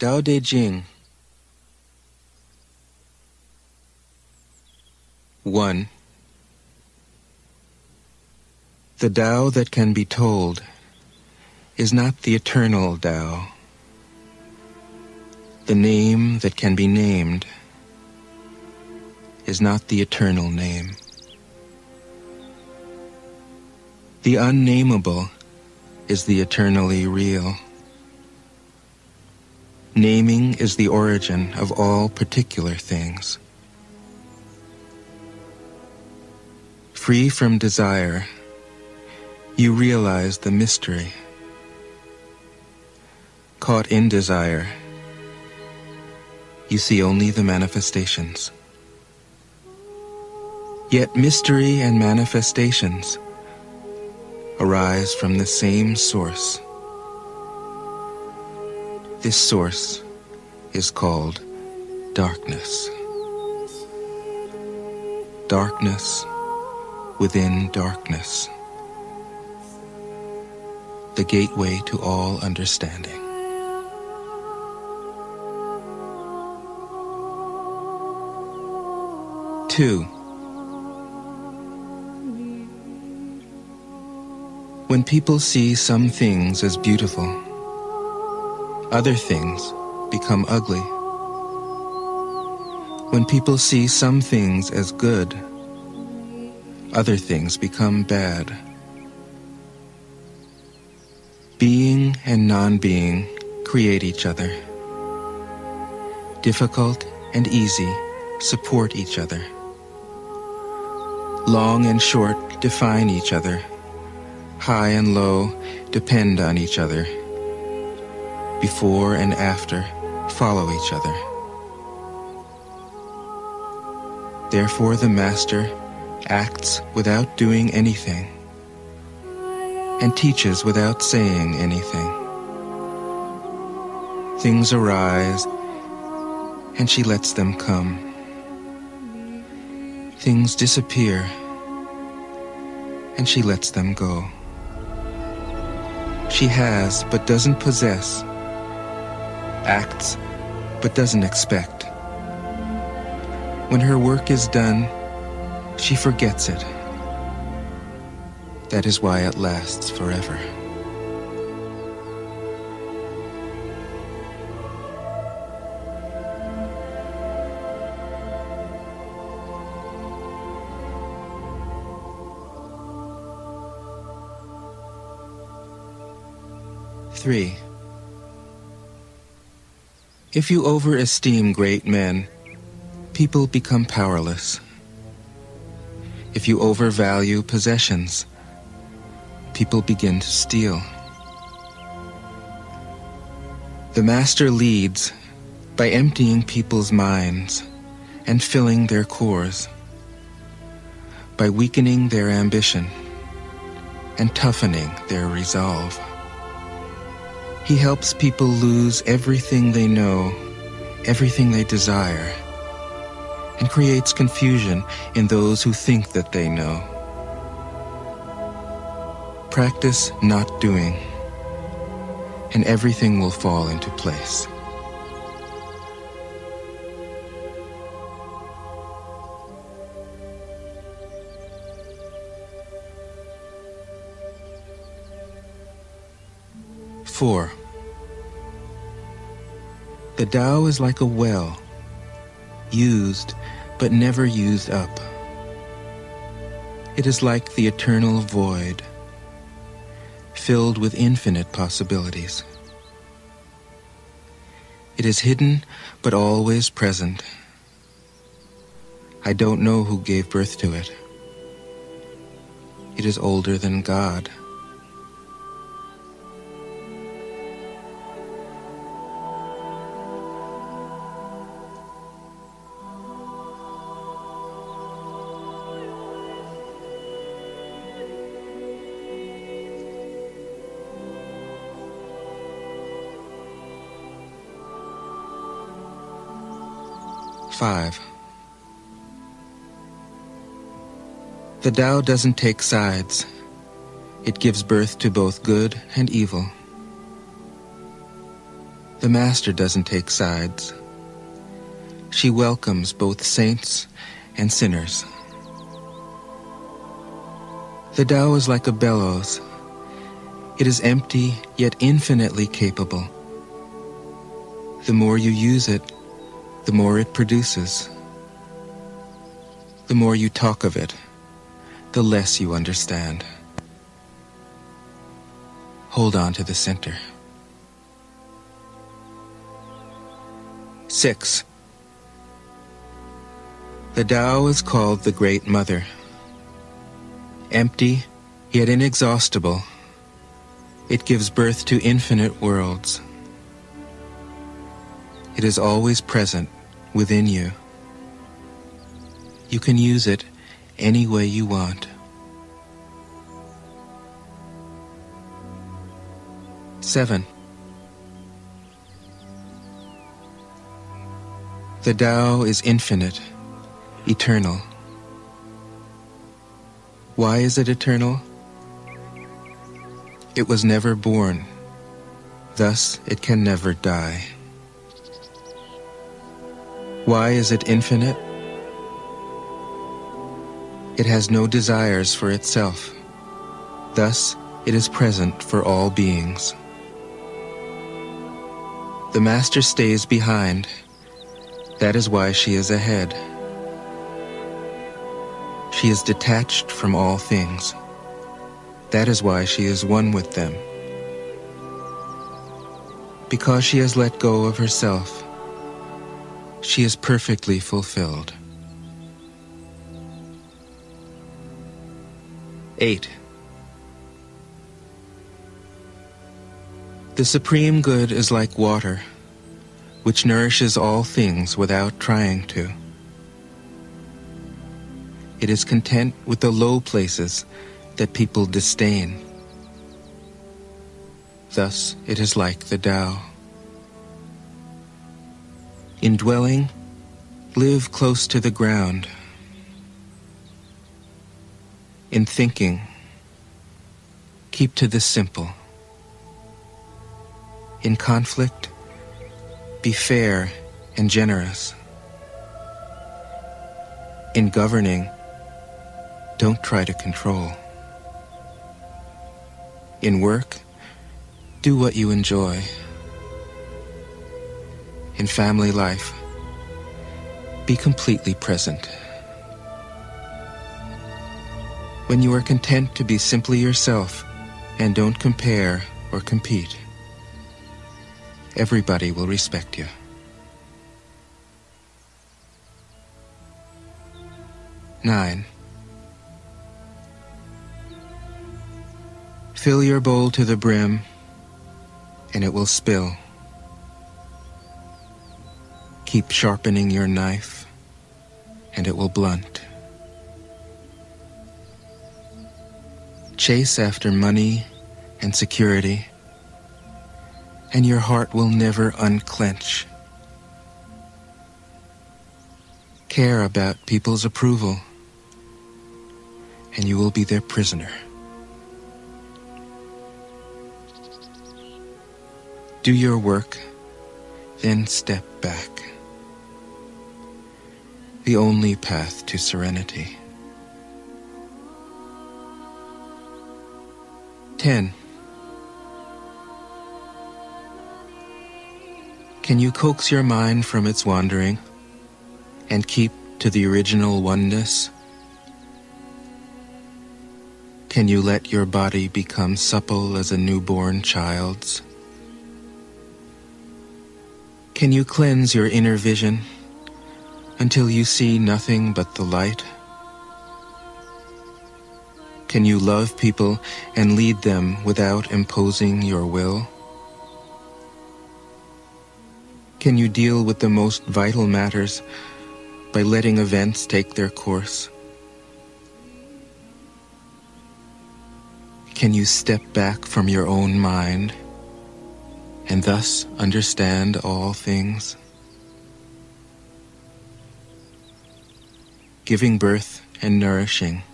Tao Te Ching 1. The Tao that can be told is not the eternal Tao. The name that can be named is not the eternal name. The unnameable is the eternally real. Naming is the origin of all particular things. Free from desire, you realize the mystery. Caught in desire, you see only the manifestations. Yet mystery and manifestations arise from the same source. This source is called darkness. Darkness within darkness. The gateway to all understanding. Two. When people see some things as beautiful, other things become ugly. When people see some things as good, other things become bad. Being and non-being create each other. Difficult and easy support each other. Long and short define each other. High and low depend on each other. Before and after follow each other. Therefore the Master acts without doing anything and teaches without saying anything. Things arise and she lets them come. Things disappear and she lets them go. She has but doesn't possess, acts but doesn't expect. When her work is done, she forgets it. That is why it lasts forever. Three. If you overesteem great men, people become powerless. If you overvalue possessions, people begin to steal. The Master leads by emptying people's minds and filling their cores, by weakening their ambition and toughening their resolve. He helps people lose everything they know, everything they desire, and creates confusion in those who think that they know. Practice not doing, and everything will fall into place. Four. The Tao is like a well, used but never used up. It is like the eternal void, filled with infinite possibilities. It is hidden but always present. I don't know who gave birth to it. It is older than God. Five. The Tao doesn't take sides. It gives birth to both good and evil. The Master doesn't take sides. She welcomes both saints and sinners. The Tao is like a bellows. It is empty yet infinitely capable. The more you use it, the more it produces. The more you talk of it, the less you understand. Hold on to the center. 6. The Tao is called the Great Mother. Empty, yet inexhaustible, it gives birth to infinite worlds. It is always present within you. You can use it any way you want. Seven. The Tao is infinite, eternal. Why is it eternal? It was never born, thus it can never die. Why is it infinite? It has no desires for itself, thus it is present for all beings. The Master stays behind that is why she is ahead. She is detached from all things. That is why she is one with them. Because she has let go of herself, she is perfectly fulfilled. 8. The supreme good is like water which nourishes all things without trying to. It is content with the low places that people disdain. Thus it is like the Tao. In dwelling, live close to the ground. In thinking, keep to the simple. In conflict, be fair and generous. In governing, don't try to control. In work, do what you enjoy. In family life, be completely present. When you are content to be simply yourself and don't compare or compete, everybody will respect you. Nine. Fill your bowl to the brim, and it will spill. Keep sharpening your knife, and it will blunt. Chase after money and security, and your heart will never unclench. Care about people's approval, and you will be their prisoner. Do your work, then step back. The only path to serenity. 10. Can you coax your mind from its wandering and keep to the original oneness? Can you let your body become supple as a newborn child's? Can you cleanse your inner vision until you see nothing but the light? Can you love people and lead them without imposing your will? Can you deal with the most vital matters by letting events take their course? Can you step back from your own mind and thus understand all things? Giving birth and nourishing,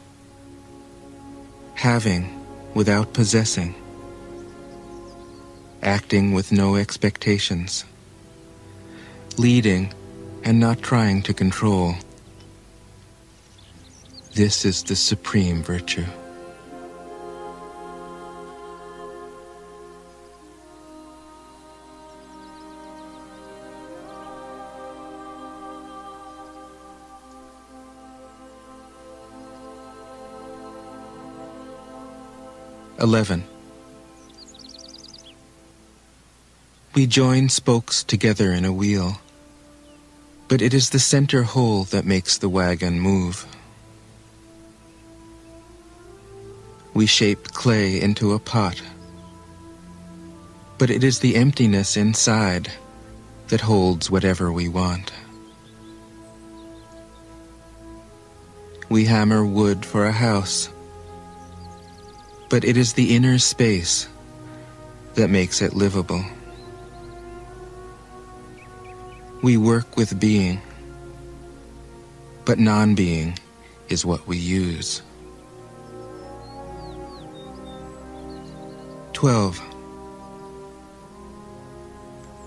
having without possessing, acting with no expectations, leading and not trying to control. This is the supreme virtue. Eleven. We join spokes together in a wheel, but it is the center hole that makes the wagon move. We shape clay into a pot, but it is the emptiness inside that holds whatever we want. We hammer wood for a house, but it is the inner space that makes it livable. We work with being, but non being is what we use. 12.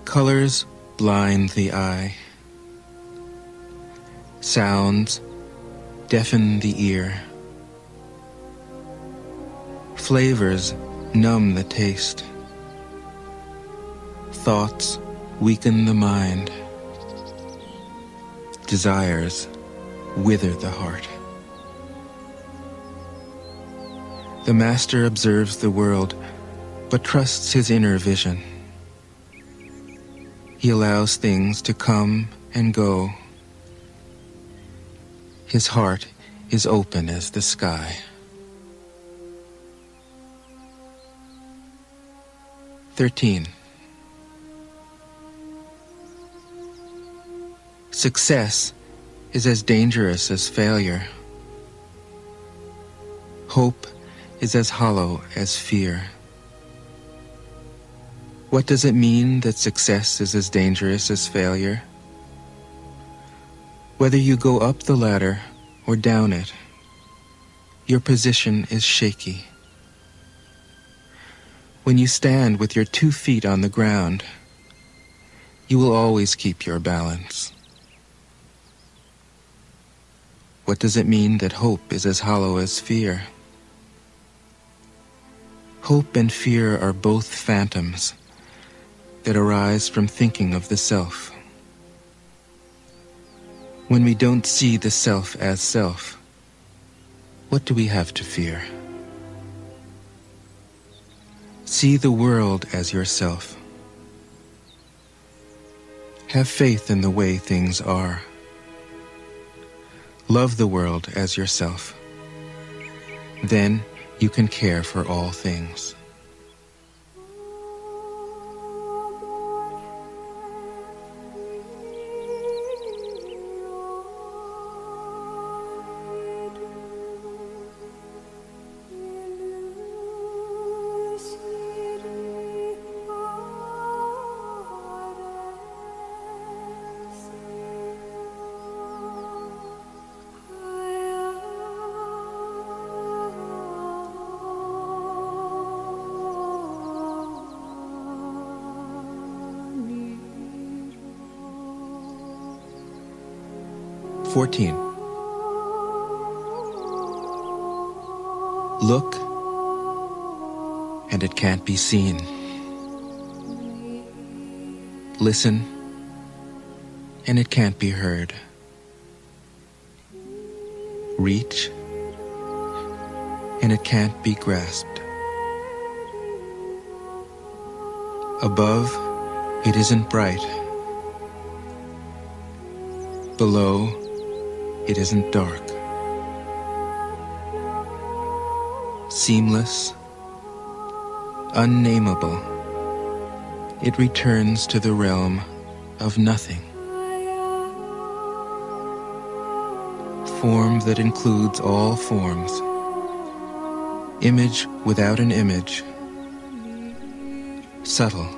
Colors blind the eye, sounds deafen the ear, flavors numb the taste, thoughts weaken the mind desires wither the heart. The Master observes the world, but trusts his inner vision. He allows things to come and go. His heart is open as the sky. Thirteen. Success is as dangerous as failure. Hope is as hollow as fear. What does it mean that success is as dangerous as failure? Whether you go up the ladder or down it, your position is shaky. When you stand with your two feet on the ground, you will always keep your balance. What does it mean that hope is as hollow as fear? Hope and fear are both phantoms that arise from thinking of the self. When we don't see the self as self, what do we have to fear? See the world as yourself. Have faith in the way things are. Love the world as yourself. Then you can care for all things. Fourteen. Look, and it can't be seen. Listen, and it can't be heard. Reach, and it can't be grasped. Above, it isn't bright. Below, it isn't dark. Seamless, unnameable, it returns to the realm of nothing. Form that includes all forms. Image without an image. Subtle,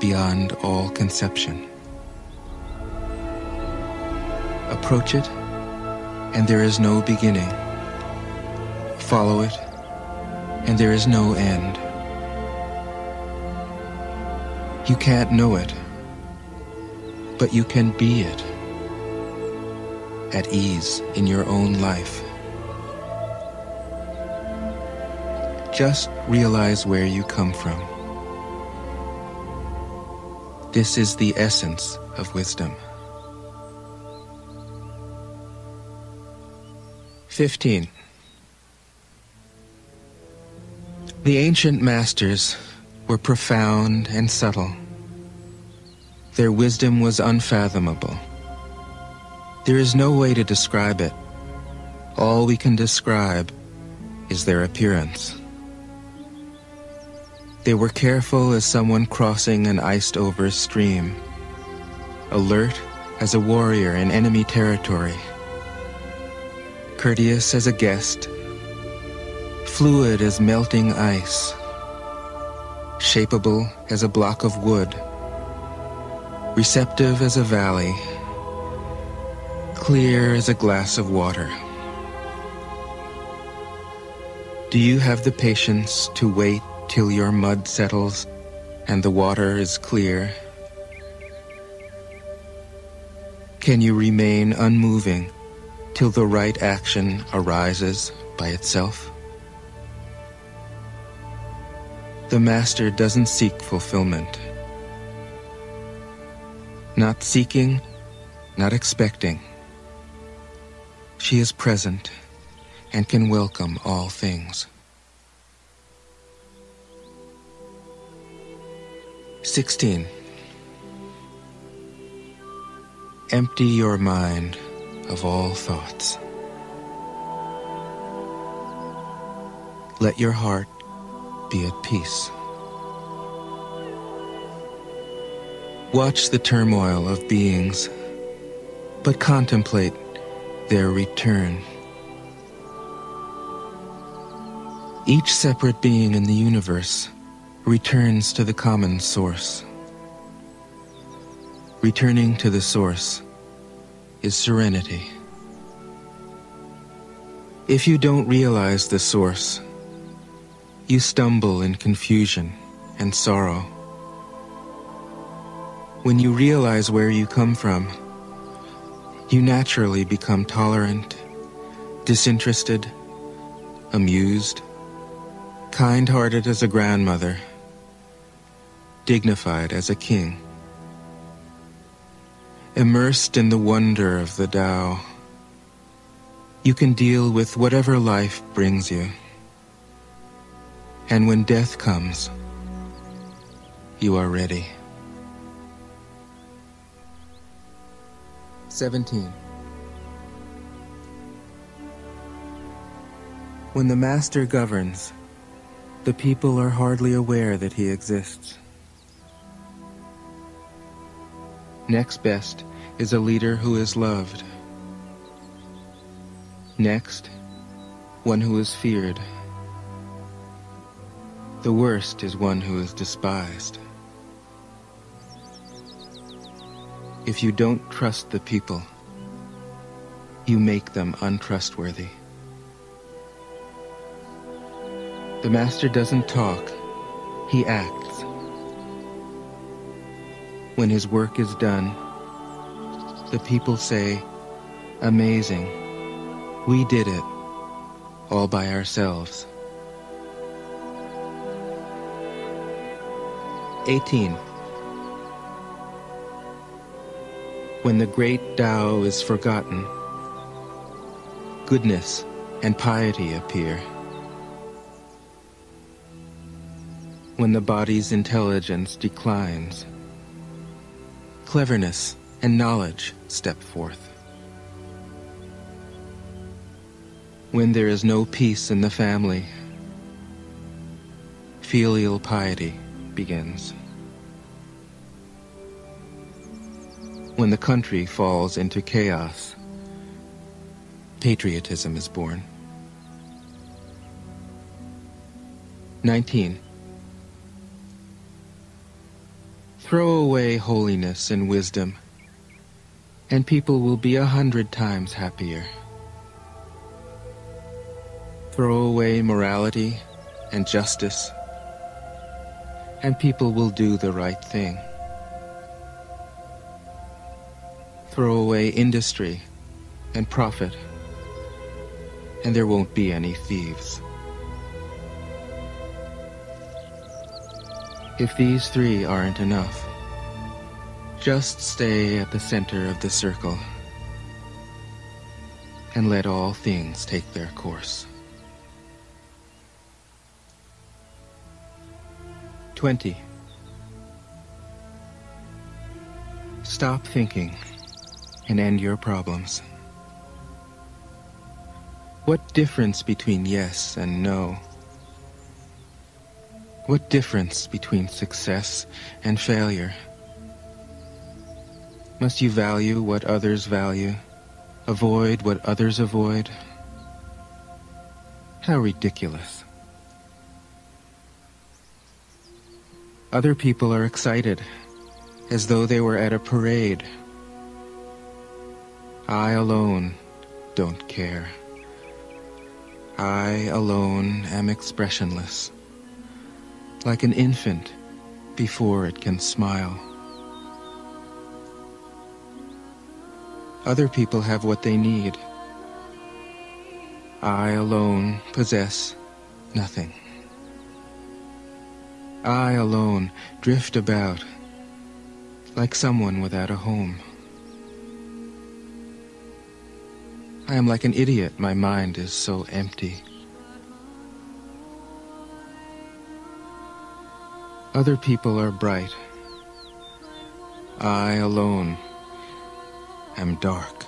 beyond all conception. Approach it, and there is no beginning. Follow it, and there is no end. You can't know it, but you can be it at ease in your own life. Just realize where you come from. This is the essence of wisdom. 15. The ancient masters were profound and subtle. Their wisdom was unfathomable. There is no way to describe it. All we can describe is their appearance. They were careful as someone crossing an iced over stream, alert as a warrior in enemy territory, courteous as a guest, fluid as melting ice, shapeable as a block of wood, receptive as a valley, clear as a glass of water. Do you have the patience to wait till your mud settles and the water is clear? Can you remain unmoving till the right action arises by itself? The Master doesn't seek fulfillment. Not seeking, not expecting. She is present and can welcome all things. 16. Empty your mind of all thoughts. Let your heart be at peace. Watch the turmoil of beings, but contemplate their return. Each separate being in the universe returns to the common source. Returning to the source is serenity. If you don't realize the source, you stumble in confusion and sorrow. When you realize where you come from, you naturally become tolerant, disinterested, amused, kind-hearted as a grandmother, dignified as a king. Immersed in the wonder of the Tao, you can deal with whatever life brings you. And when death comes, you are ready. 17. When the Master governs, the people are hardly aware that he exists. Next best is a leader who is loved. Next, one who is feared. The worst is one who is despised. If you don't trust the people, you make them untrustworthy. The master doesn't talk, he acts. When his work is done, the people say, Amazing, we did it, all by ourselves. 18. When the great Tao is forgotten, goodness and piety appear. When the body's intelligence declines, cleverness and knowledge step forth. When there is no peace in the family, filial piety begins. When the country falls into chaos, patriotism is born. 19. Throw away holiness and wisdom, and people will be a hundred times happier. Throw away morality and justice, and people will do the right thing. Throw away industry and profit, and there won't be any thieves. If these three aren't enough, just stay at the center of the circle and let all things take their course. 20. Stop thinking and end your problems. What difference between yes and no? What difference between success and failure? Must you value what others value, avoid what others avoid? How ridiculous. Other people are excited, as though they were at a parade. I alone don't care. I alone am expressionless, like an infant before it can smile. Other people have what they need. I alone possess nothing. I alone drift about like someone without a home. I am like an idiot, my mind is so empty. Other people are bright. I alone am dark.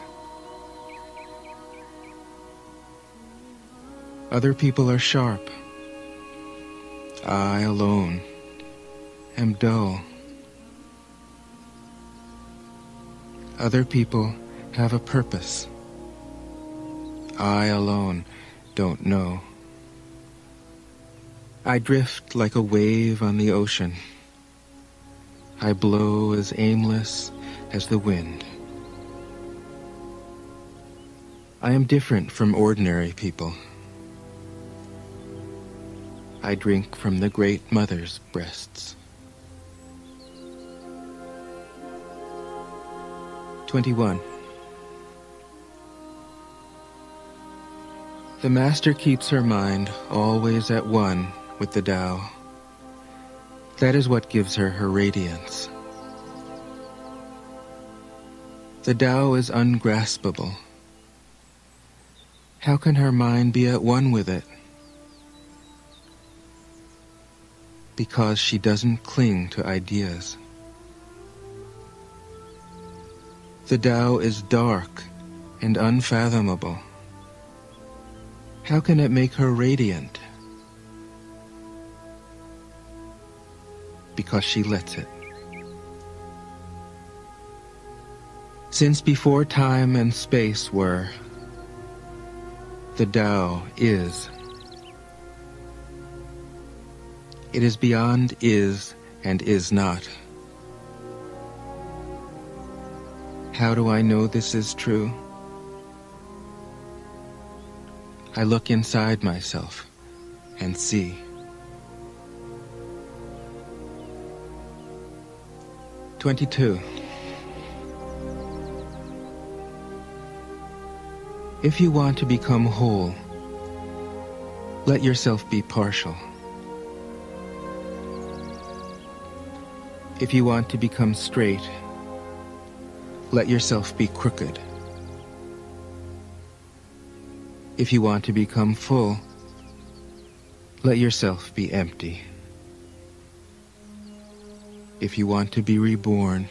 Other people are sharp. I alone am dull. Other people have a purpose. I alone don't know. I drift like a wave on the ocean. I blow as aimless as the wind. I am different from ordinary people. I drink from the Great Mother's breasts. 21. The Master keeps her mind always at one with the Tao. That is what gives her her radiance. The Tao is ungraspable. How can her mind be at one with it? because she doesn't cling to ideas. The Tao is dark and unfathomable. How can it make her radiant? Because she lets it. Since before time and space were, the Tao is. It is beyond is and is not. How do I know this is true? I look inside myself and see. Twenty-two. If you want to become whole, let yourself be partial. If you want to become straight, let yourself be crooked. If you want to become full, let yourself be empty. If you want to be reborn,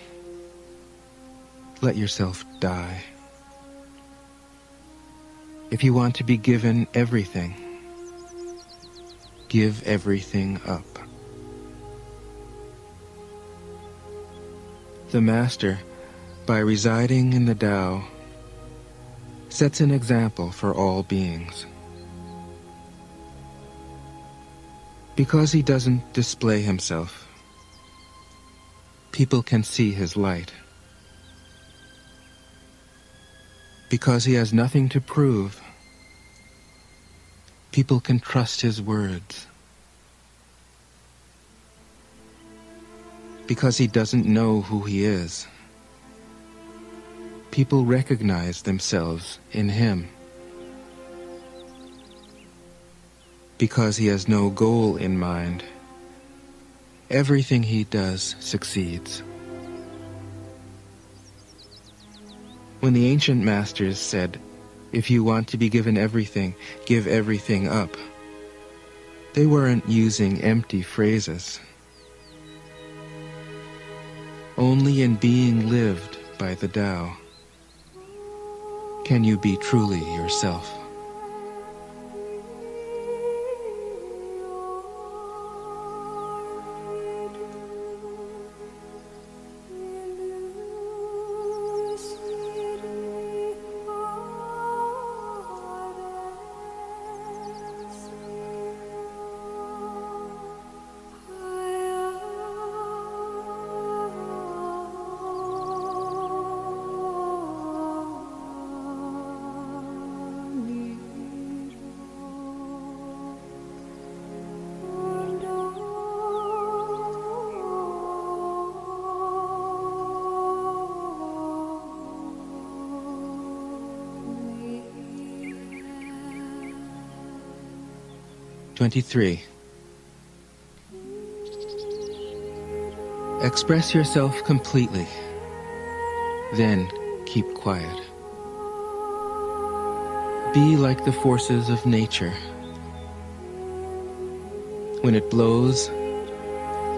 let yourself die. If you want to be given everything, give everything up. The Master, by residing in the Tao, sets an example for all beings. Because he doesn't display himself, people can see his light. Because he has nothing to prove, people can trust his words. because he doesn't know who he is. People recognize themselves in him because he has no goal in mind. Everything he does succeeds. When the ancient masters said, if you want to be given everything, give everything up, they weren't using empty phrases. Only in being lived by the Tao can you be truly yourself. 23. Express yourself completely. Then keep quiet. Be like the forces of nature. When it blows,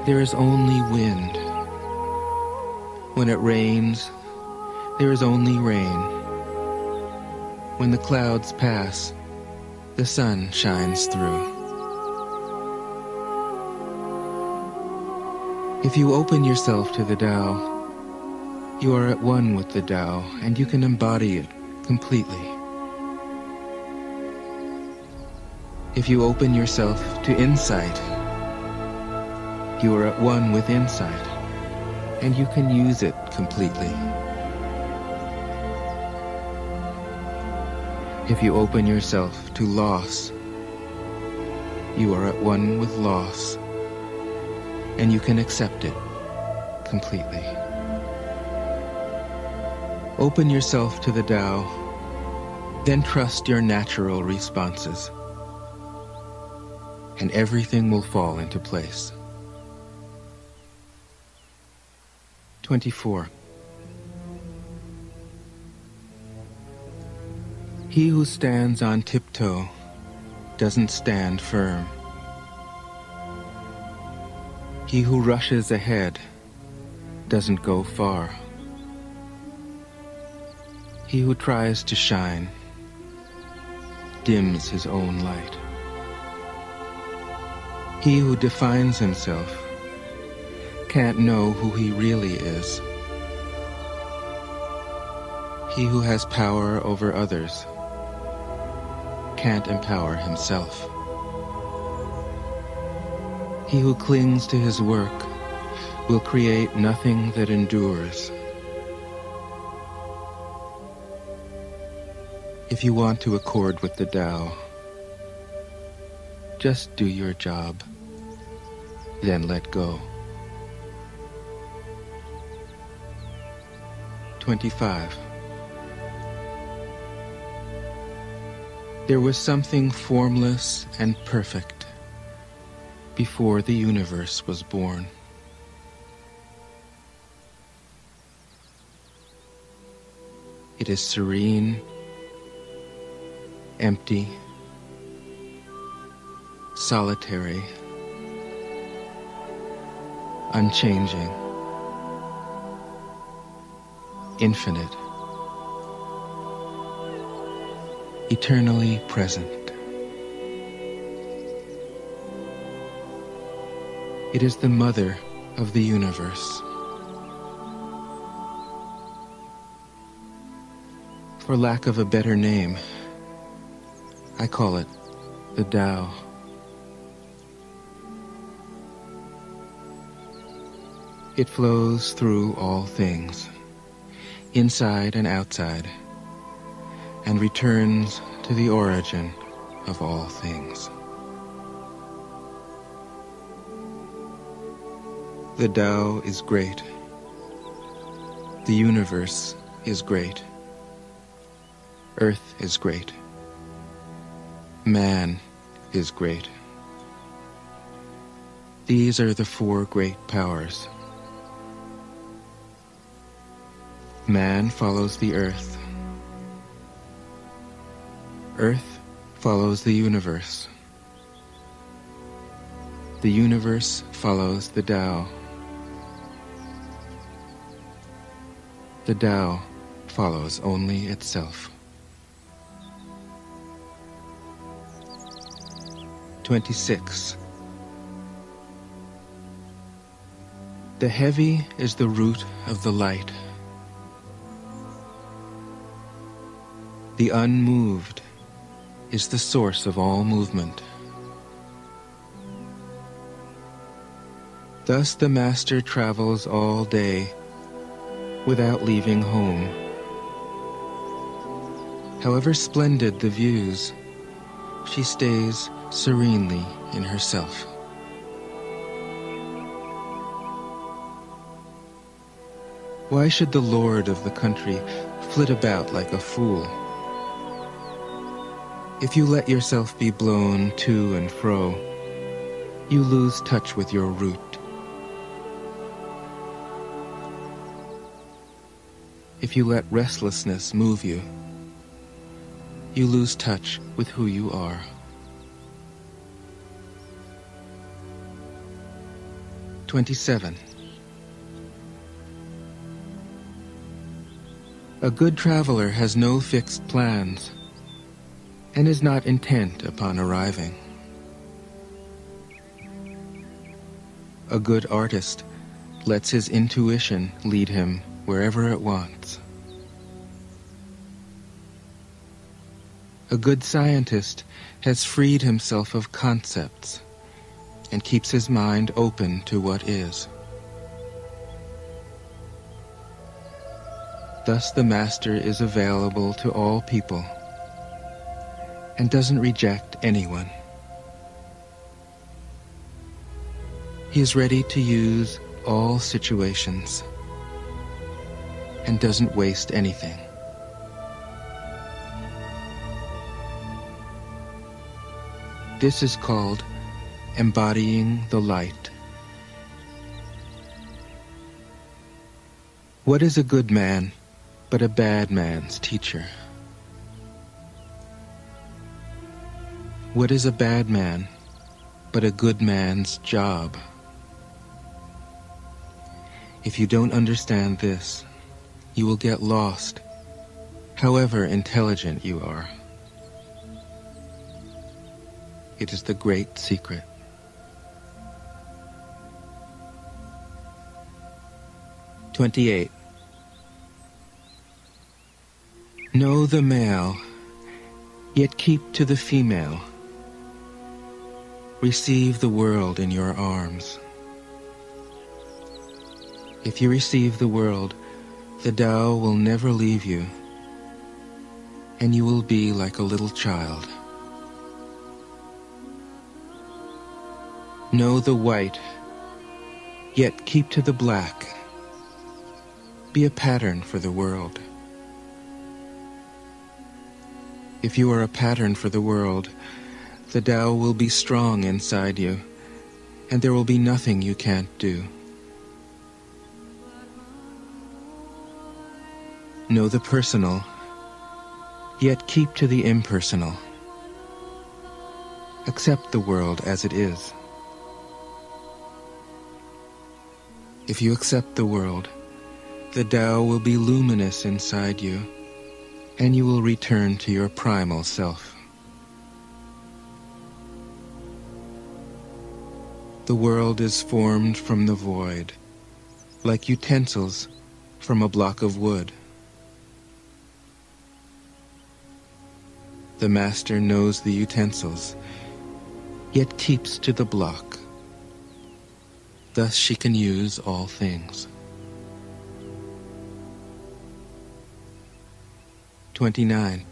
there is only wind. When it rains, there is only rain. When the clouds pass, the sun shines through. If you open yourself to the Tao, you are at one with the Tao and you can embody it completely. If you open yourself to insight, you are at one with insight and you can use it completely. If you open yourself to loss, you are at one with loss and you can accept it completely. Open yourself to the Tao, then trust your natural responses, and everything will fall into place. 24. He who stands on tiptoe doesn't stand firm. He who rushes ahead doesn't go far. He who tries to shine dims his own light. He who defines himself can't know who he really is. He who has power over others can't empower himself. He who clings to his work will create nothing that endures. If you want to accord with the Tao, just do your job, then let go. 25. There was something formless and perfect before the universe was born. It is serene, empty, solitary, unchanging, infinite, eternally present. It is the mother of the universe. For lack of a better name, I call it the Tao. It flows through all things, inside and outside, and returns to the origin of all things. The Tao is great. The universe is great. Earth is great. Man is great. These are the four great powers. Man follows the earth. Earth follows the universe. The universe follows the Tao. The Tao follows only itself. 26. The heavy is the root of the light. The unmoved is the source of all movement. Thus the Master travels all day without leaving home. However splendid the views, she stays serenely in herself. Why should the lord of the country flit about like a fool? If you let yourself be blown to and fro, you lose touch with your root. If you let restlessness move you, you lose touch with who you are. 27. A good traveler has no fixed plans and is not intent upon arriving. A good artist lets his intuition lead him wherever it wants. A good scientist has freed himself of concepts and keeps his mind open to what is. Thus the Master is available to all people and doesn't reject anyone. He is ready to use all situations and doesn't waste anything. This is called embodying the light. What is a good man but a bad man's teacher? What is a bad man but a good man's job? If you don't understand this, you will get lost, however intelligent you are. It is the great secret. 28. Know the male, yet keep to the female. Receive the world in your arms. If you receive the world, the Tao will never leave you, and you will be like a little child. Know the white, yet keep to the black be a pattern for the world. If you are a pattern for the world, the Tao will be strong inside you, and there will be nothing you can't do. Know the personal, yet keep to the impersonal. Accept the world as it is. If you accept the world, the Tao will be luminous inside you, and you will return to your primal self. The world is formed from the void, like utensils from a block of wood. The master knows the utensils, yet keeps to the block. Thus she can use all things. 29.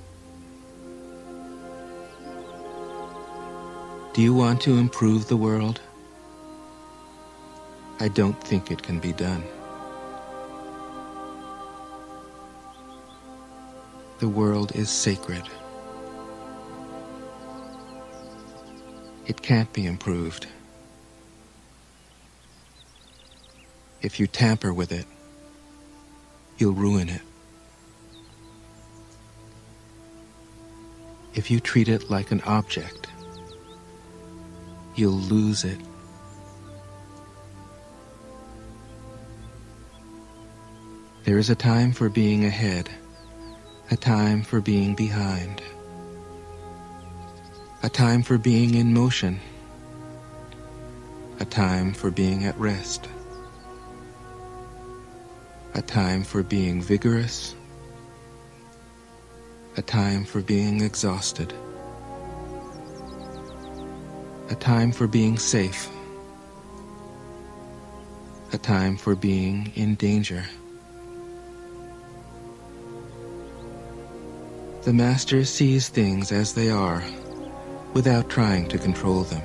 Do you want to improve the world? I don't think it can be done. The world is sacred. It can't be improved. If you tamper with it, you'll ruin it. If you treat it like an object, you'll lose it. There is a time for being ahead, a time for being behind, a time for being in motion, a time for being at rest, a time for being vigorous, a time for being exhausted, a time for being safe, a time for being in danger. The Master sees things as they are without trying to control them.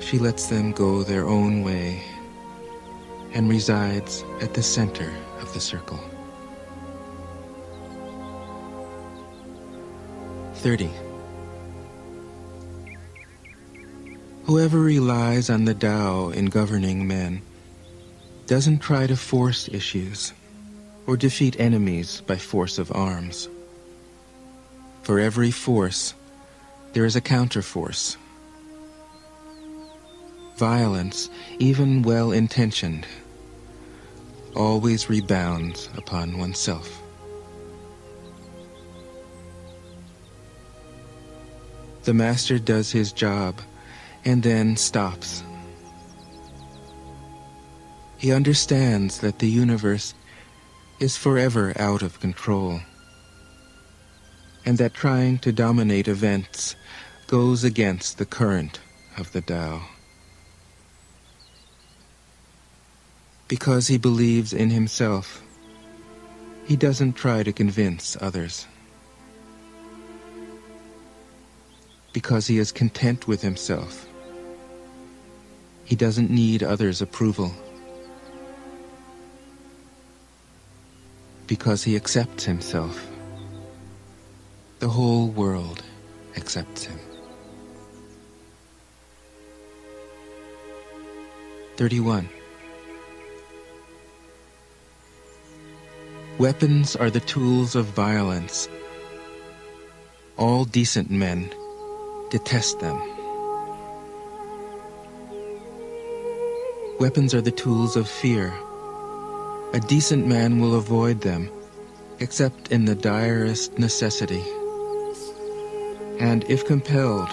She lets them go their own way and resides at the center of the circle. 30. Whoever relies on the Tao in governing men doesn't try to force issues or defeat enemies by force of arms. For every force, there is a counterforce. Violence, even well intentioned, always rebounds upon oneself. The master does his job and then stops. He understands that the universe is forever out of control, and that trying to dominate events goes against the current of the Tao. Because he believes in himself, he doesn't try to convince others. Because he is content with himself, he doesn't need others' approval. because he accepts himself. The whole world accepts him. 31. Weapons are the tools of violence. All decent men detest them. Weapons are the tools of fear. A decent man will avoid them, except in the direst necessity, and if compelled,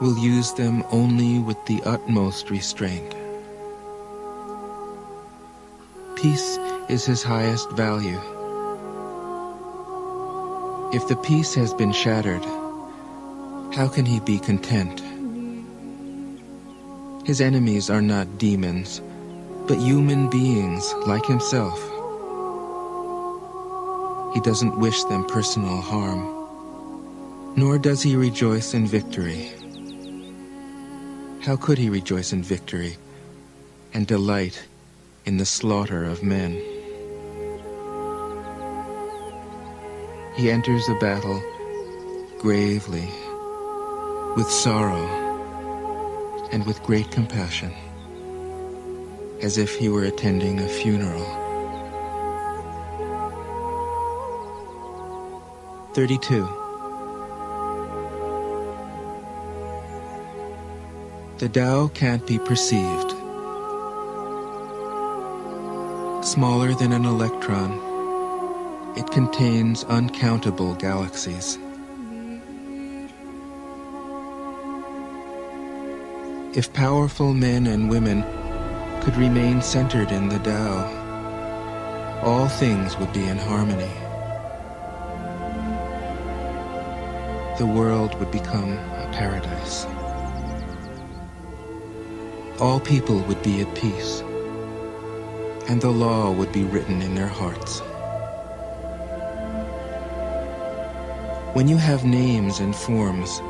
will use them only with the utmost restraint. Peace is his highest value. If the peace has been shattered, how can he be content? His enemies are not demons, but human beings like himself. He doesn't wish them personal harm, nor does he rejoice in victory. How could he rejoice in victory and delight in the slaughter of men? He enters a battle gravely, with sorrow, and with great compassion as if he were attending a funeral. 32. The Tao can't be perceived. Smaller than an electron, it contains uncountable galaxies. If powerful men and women could remain centered in the Tao, all things would be in harmony. The world would become a paradise. All people would be at peace, and the law would be written in their hearts. When you have names and forms,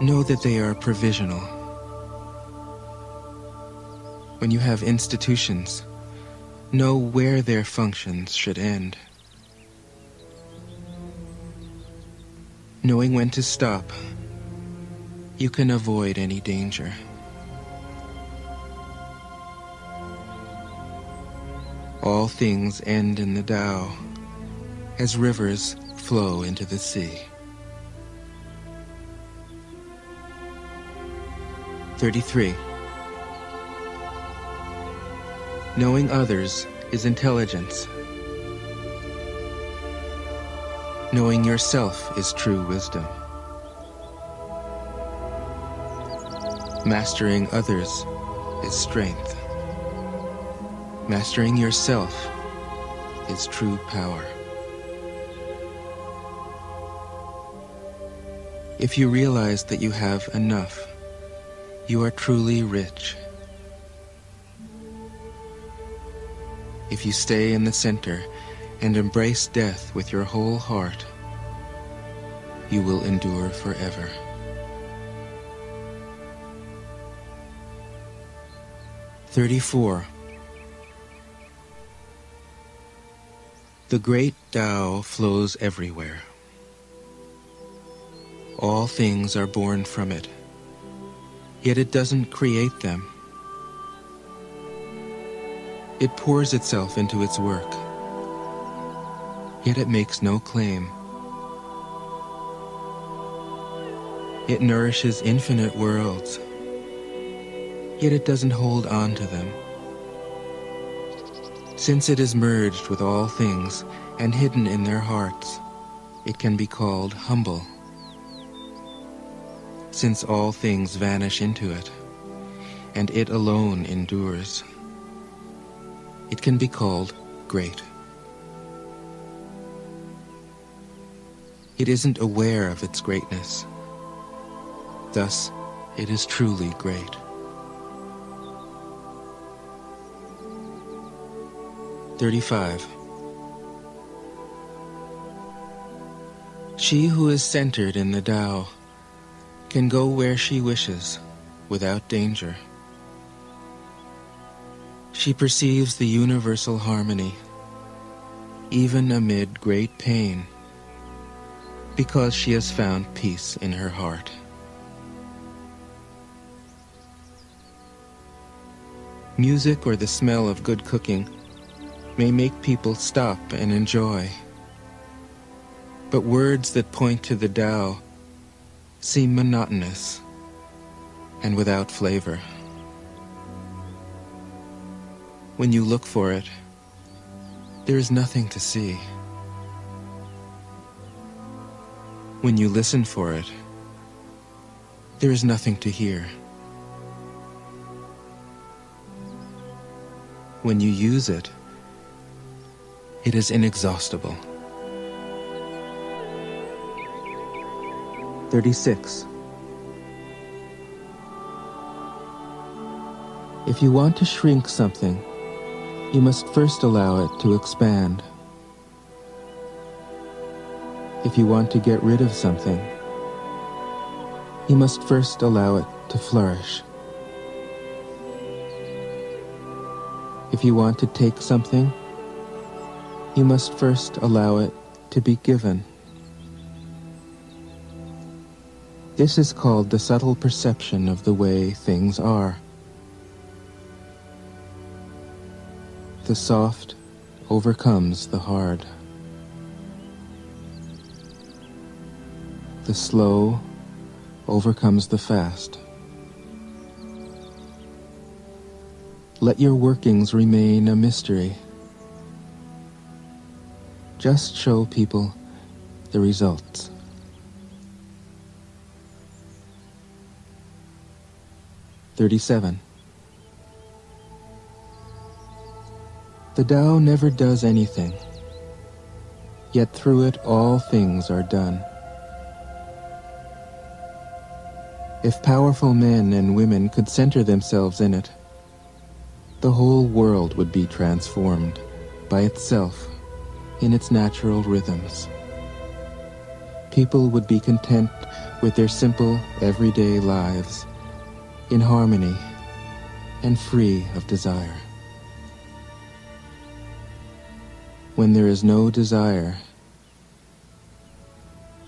know that they are provisional. When you have institutions, know where their functions should end. Knowing when to stop, you can avoid any danger. All things end in the Tao, as rivers flow into the sea. 33. Knowing others is intelligence. Knowing yourself is true wisdom. Mastering others is strength. Mastering yourself is true power. If you realize that you have enough, you are truly rich. If you stay in the center and embrace death with your whole heart, you will endure forever. Thirty-four. The great Tao flows everywhere. All things are born from it, yet it doesn't create them. It pours itself into its work, yet it makes no claim. It nourishes infinite worlds, yet it doesn't hold on to them. Since it is merged with all things and hidden in their hearts, it can be called humble. Since all things vanish into it, and it alone endures, it can be called great. It isn't aware of its greatness. Thus, it is truly great. 35. She who is centered in the Tao can go where she wishes without danger. She perceives the universal harmony, even amid great pain, because she has found peace in her heart. Music or the smell of good cooking may make people stop and enjoy. But words that point to the Tao seem monotonous and without flavor. When you look for it, there is nothing to see. When you listen for it, there is nothing to hear. When you use it, it is inexhaustible. 36. If you want to shrink something, you must first allow it to expand. If you want to get rid of something, you must first allow it to flourish. If you want to take something, you must first allow it to be given. This is called the subtle perception of the way things are. The soft overcomes the hard. The slow overcomes the fast. Let your workings remain a mystery. Just show people the results. Thirty-seven. The Tao never does anything, yet through it all things are done. If powerful men and women could center themselves in it, the whole world would be transformed by itself in its natural rhythms. people would be content with their simple, everyday lives, in harmony and free of desire. When there is no desire,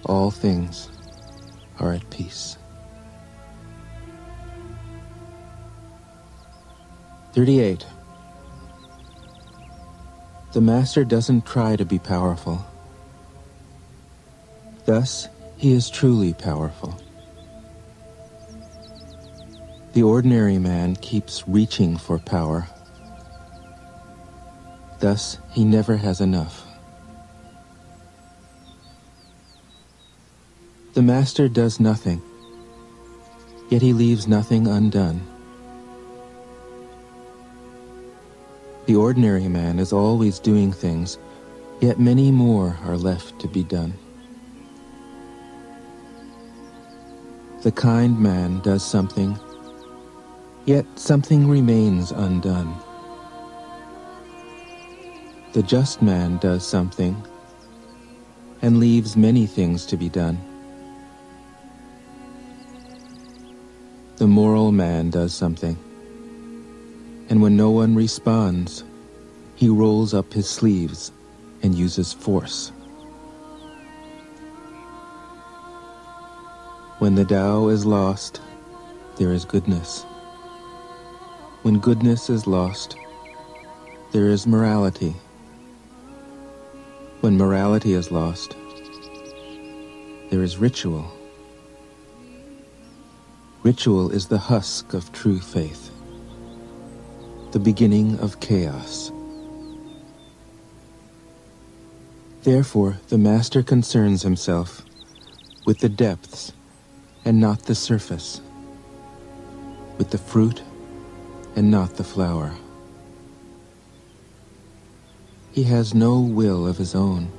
all things are at peace. 38. The Master doesn't try to be powerful. Thus, he is truly powerful. The ordinary man keeps reaching for power. Thus, he never has enough. The Master does nothing, yet he leaves nothing undone. The ordinary man is always doing things, yet many more are left to be done. The kind man does something, yet something remains undone. The just man does something, and leaves many things to be done. The moral man does something, and when no one responds, he rolls up his sleeves and uses force. When the Tao is lost, there is goodness. When goodness is lost, there is morality. When morality is lost, there is ritual. Ritual is the husk of true faith the beginning of chaos. Therefore, the Master concerns himself with the depths and not the surface, with the fruit and not the flower. He has no will of his own.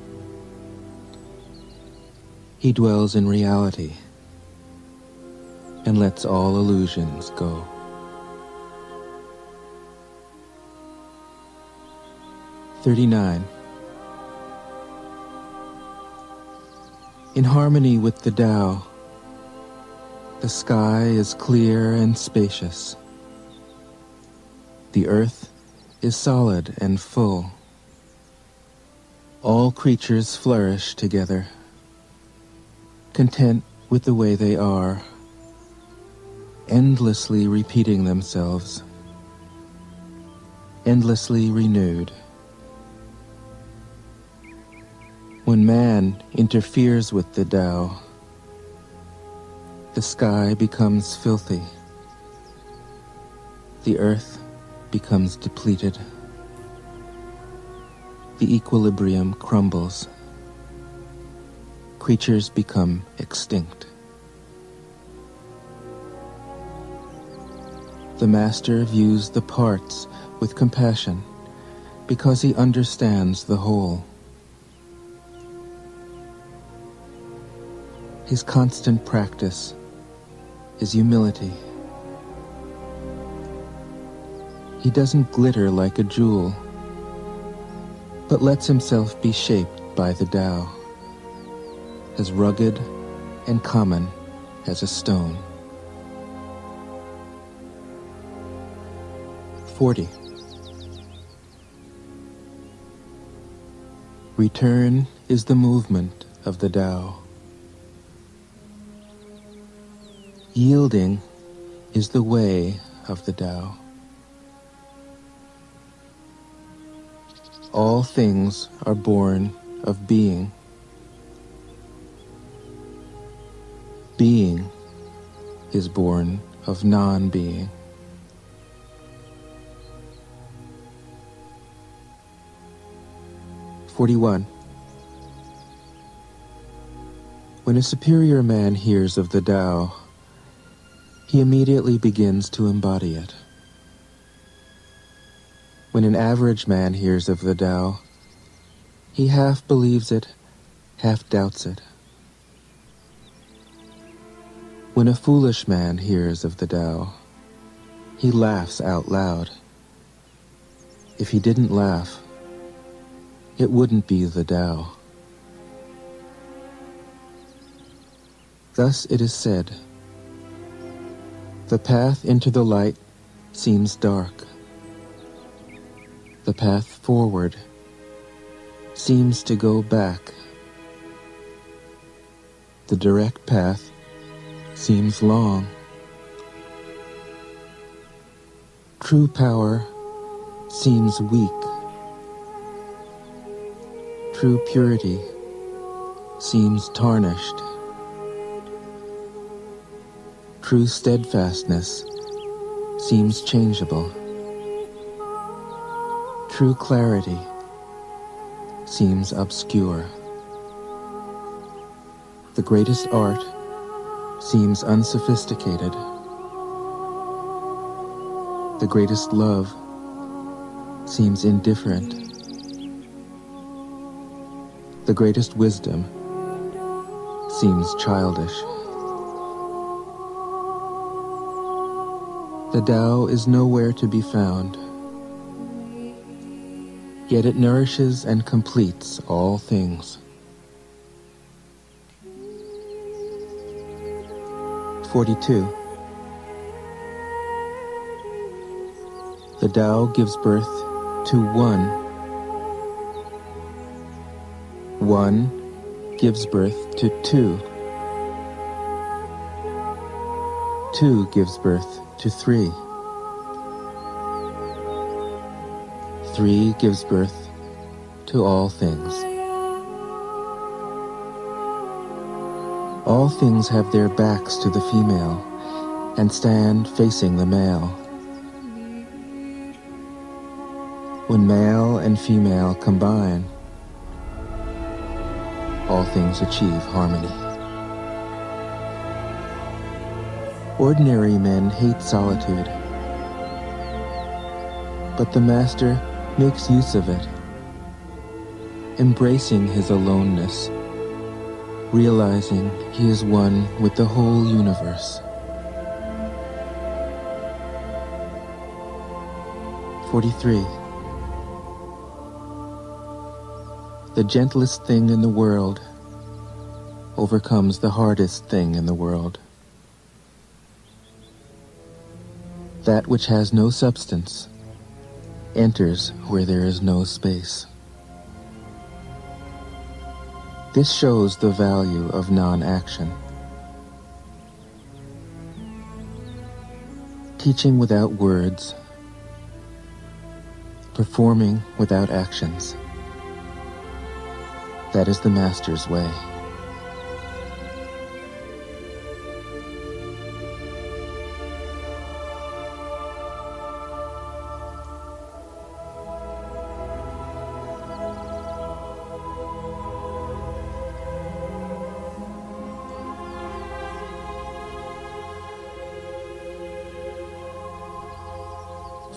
He dwells in reality and lets all illusions go. 39. In harmony with the Tao, the sky is clear and spacious. The earth is solid and full. All creatures flourish together, content with the way they are, endlessly repeating themselves, endlessly renewed. When man interferes with the Tao, the sky becomes filthy, the earth becomes depleted, the equilibrium crumbles, creatures become extinct. The Master views the parts with compassion because he understands the whole. His constant practice is humility. He doesn't glitter like a jewel, but lets himself be shaped by the Tao, as rugged and common as a stone. 40. Return is the movement of the Tao. Yielding is the way of the Tao. All things are born of being. Being is born of non-being. Forty-one. When a superior man hears of the Tao, he immediately begins to embody it. When an average man hears of the Tao, he half believes it, half doubts it. When a foolish man hears of the Tao, he laughs out loud. If he didn't laugh, it wouldn't be the Tao. Thus it is said, The path into the light seems dark. The path forward seems to go back. The direct path seems long. True power seems weak. True purity seems tarnished. True steadfastness seems changeable. True clarity seems obscure. The greatest art seems unsophisticated. The greatest love seems indifferent. The greatest wisdom seems childish. The Tao is nowhere to be found, yet it nourishes and completes all things. 42. The Tao gives birth to one. One gives birth to two. Two gives birth to three. Three gives birth to all things. All things have their backs to the female and stand facing the male. When male and female combine, all things achieve harmony. Ordinary men hate solitude, but the Master makes use of it, embracing his aloneness, realizing he is one with the whole universe. 43. The gentlest thing in the world overcomes the hardest thing in the world. That which has no substance enters where there is no space. This shows the value of non-action. Teaching without words, performing without actions. That is the Master's way.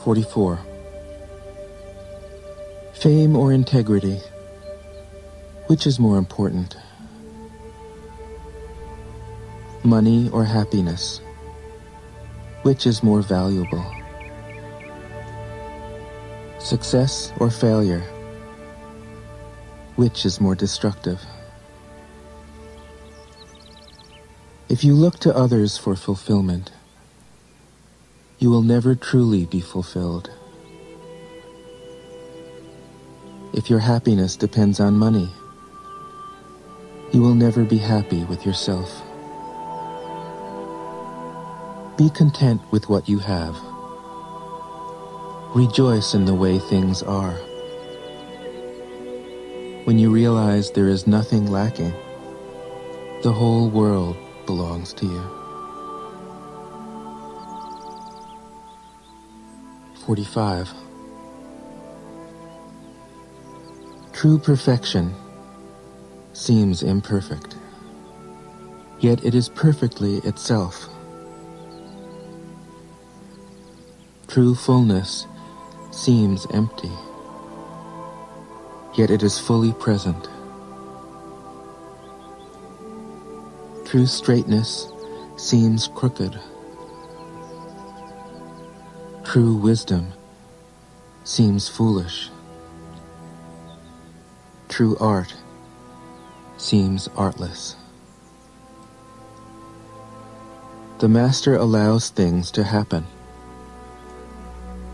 Forty-four. Fame or integrity? Which is more important? Money or happiness? Which is more valuable? Success or failure? Which is more destructive? If you look to others for fulfillment, you will never truly be fulfilled. If your happiness depends on money, you will never be happy with yourself. Be content with what you have. Rejoice in the way things are. When you realize there is nothing lacking, the whole world belongs to you. 45. True perfection seems imperfect, yet it is perfectly itself. True fullness seems empty, yet it is fully present. True straightness seems crooked. True wisdom seems foolish. True art seems artless. the Master allows things to happen.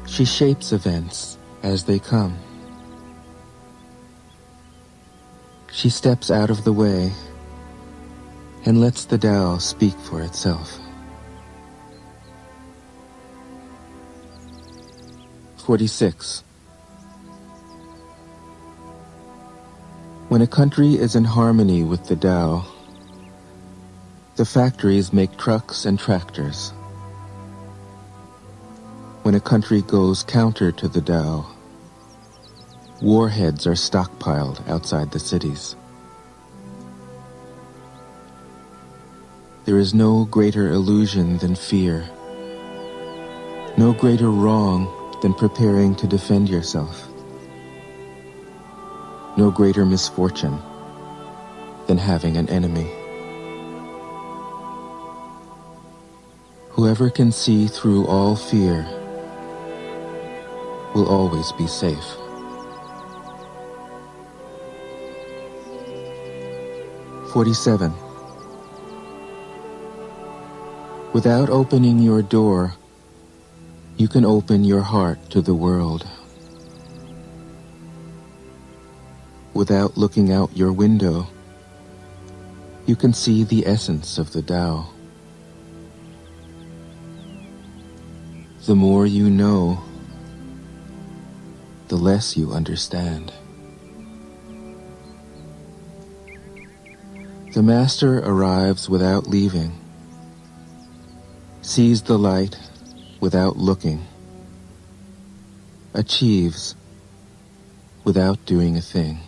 She shapes events as they come. She steps out of the way and lets the Tao speak for itself. 46. When a country is in harmony with the Tao, the factories make trucks and tractors. When a country goes counter to the Tao, warheads are stockpiled outside the cities. There is no greater illusion than fear, no greater wrong than preparing to defend yourself. No greater misfortune than having an enemy. Whoever can see through all fear will always be safe. Forty-seven. Without opening your door, you can open your heart to the world. Without looking out your window, you can see the essence of the Tao. The more you know, the less you understand. The Master arrives without leaving, sees the light without looking, achieves without doing a thing.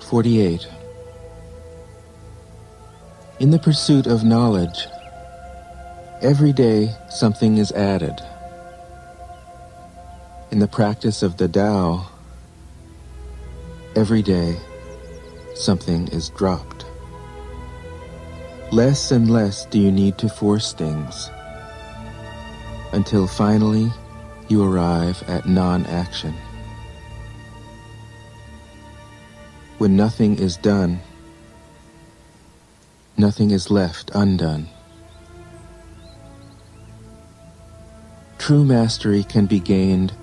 Forty-eight. In the pursuit of knowledge, every day something is added. In the practice of the Tao, every day something is dropped. Less and less do you need to force things until finally you arrive at non-action. When nothing is done, nothing is left undone. True mastery can be gained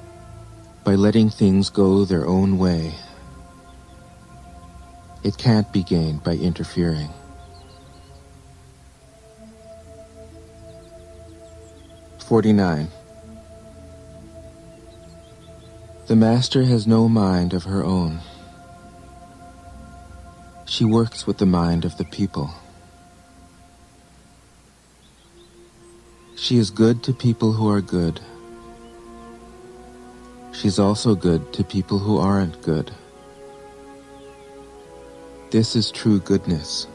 by letting things go their own way. It can't be gained by interfering. 49. The Master has no mind of her own. She works with the mind of the people. She is good to people who are good. She's also good to people who aren't good. This is true goodness.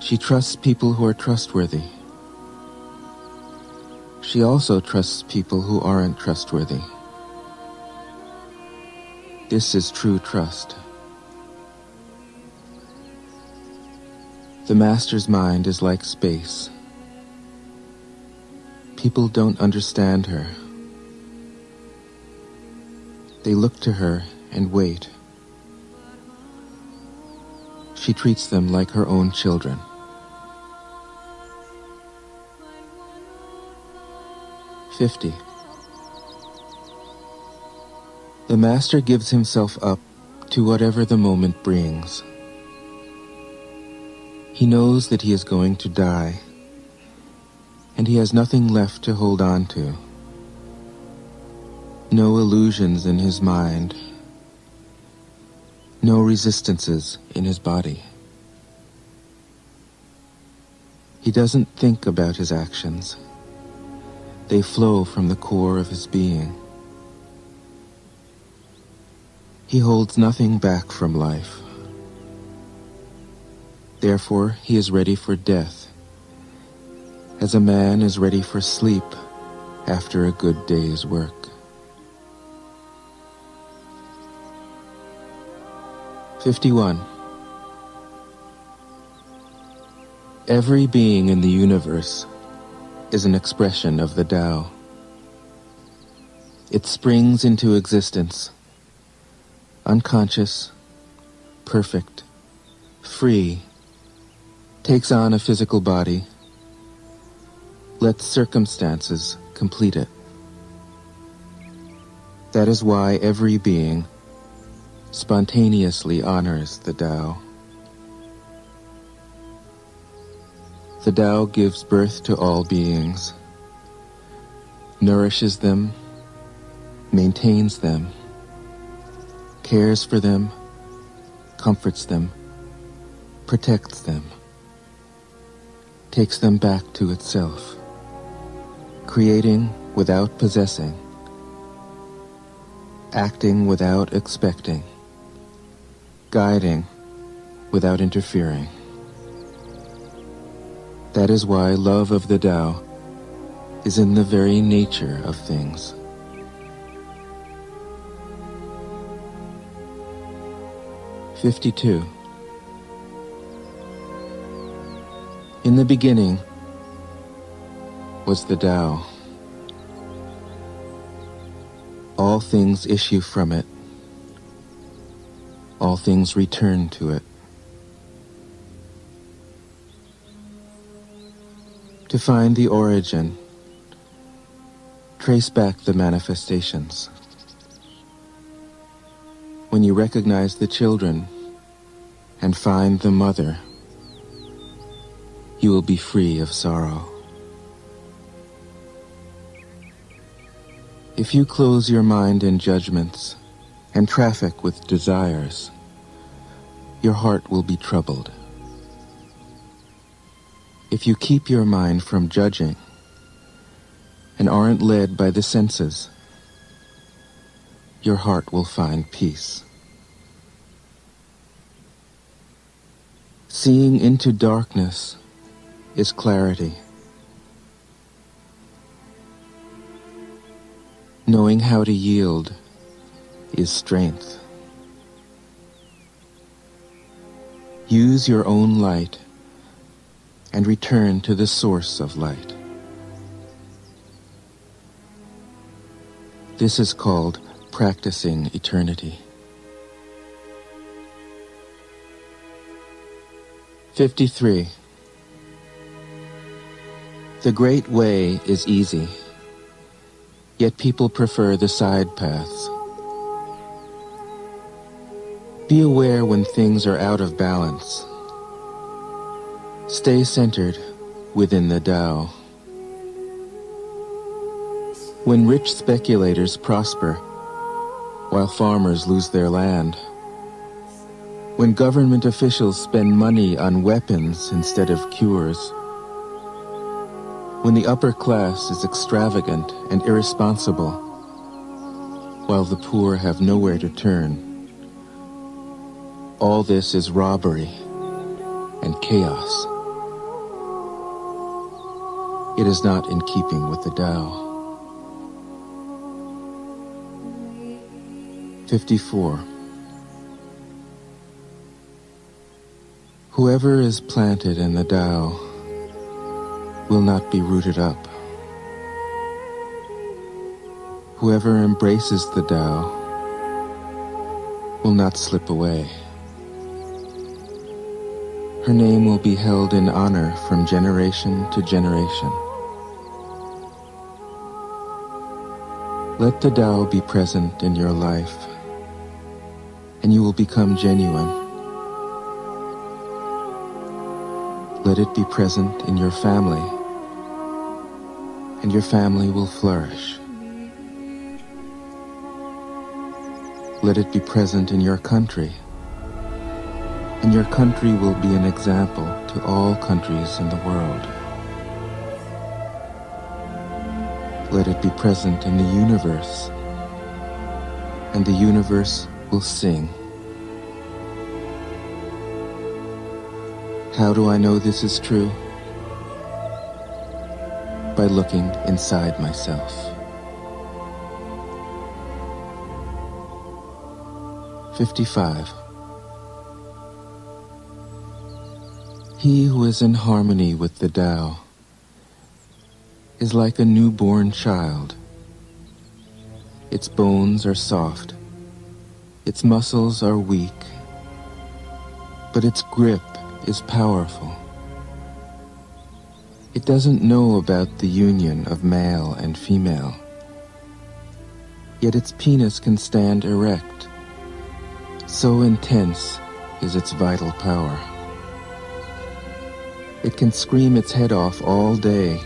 She trusts people who are trustworthy. She also trusts people who aren't trustworthy. This is true trust. The Master's mind is like space. People don't understand her. They look to her and wait. She treats them like her own children. 50. The Master gives himself up to whatever the moment brings. He knows that he is going to die, and he has nothing left to hold on to. No illusions in his mind, no resistances in his body. He doesn't think about his actions. They flow from the core of his being. He holds nothing back from life. Therefore, he is ready for death, as a man is ready for sleep after a good day's work. Fifty-one. Every being in the universe is an expression of the Tao. It springs into existence, unconscious perfect, free, takes on a physical body, lets circumstances complete it. That is why every being spontaneously honors the Tao. The Tao gives birth to all beings, nourishes them, maintains them, cares for them, comforts them, protects them, takes them back to itself, creating without possessing, acting without expecting, guiding without interfering. That is why love of the Tao is in the very nature of things. Fifty-two. In the beginning was the Tao. All things issue from it. All things return to it. To find the origin, trace back the manifestations. When you recognize the children and find the mother, you will be free of sorrow. If you close your mind in judgments and traffic with desires, your heart will be troubled. If you keep your mind from judging and aren't led by the senses, your heart will find peace. Seeing into darkness is clarity. Knowing how to yield is strength. Use your own light and return to the source of light. This is called practicing eternity. 53. The Great Way is easy, yet people prefer the side paths. Be aware when things are out of balance Stay centered within the Tao. When rich speculators prosper, while farmers lose their land, when government officials spend money on weapons instead of cures, when the upper class is extravagant and irresponsible, while the poor have nowhere to turn, all this is robbery and chaos. It is not in keeping with the Tao. 54. Whoever is planted in the Tao will not be rooted up. Whoever embraces the Tao will not slip away. Her name will be held in honor from generation to generation. Let the Tao be present in your life, and you will become genuine. Let it be present in your family, and your family will flourish. Let it be present in your country, and your country will be an example to all countries in the world. Let it be present in the universe, and the universe will sing. How do I know this is true? By looking inside myself. Fifty-five. He who is in harmony with the Tao is like a newborn child. Its bones are soft, its muscles are weak, but its grip is powerful. It doesn't know about the union of male and female. Yet its penis can stand erect. So intense is its vital power. It can scream its head off all day,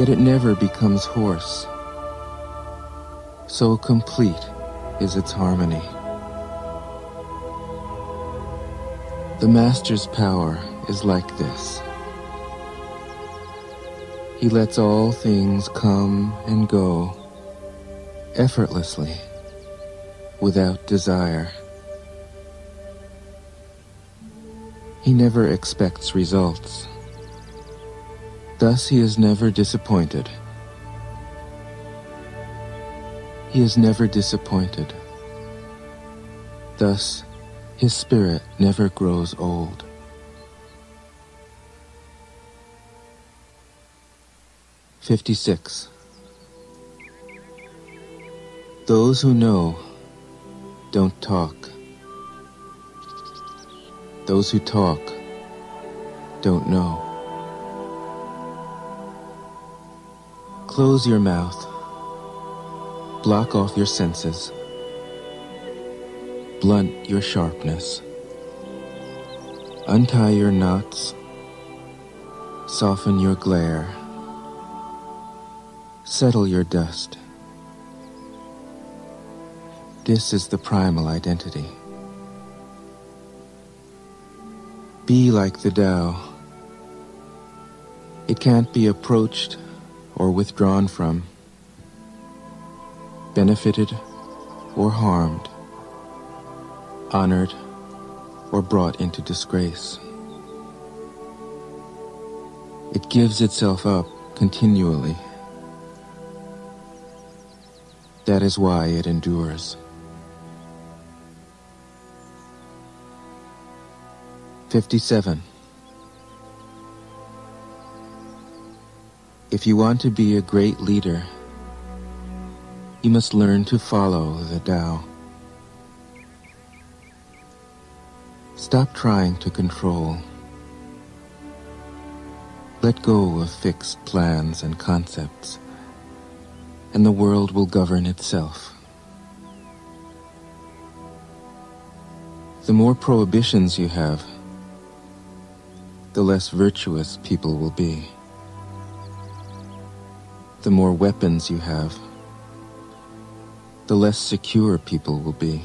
yet it never becomes hoarse. So complete is its harmony. The Master's power is like this. He lets all things come and go effortlessly, without desire. He never expects results. Thus he is never disappointed. He is never disappointed. Thus, his spirit never grows old. 56. Those who know don't talk. Those who talk don't know. Close your mouth. Block off your senses. Blunt your sharpness. Untie your knots. Soften your glare settle your dust. This is the primal identity. Be like the Tao. It can't be approached or withdrawn from, benefited or harmed, honored or brought into disgrace. It gives itself up continually. That is why it endures. Fifty-seven. If you want to be a great leader, you must learn to follow the Tao. Stop trying to control. Let go of fixed plans and concepts and the world will govern itself. The more prohibitions you have, the less virtuous people will be. The more weapons you have, the less secure people will be.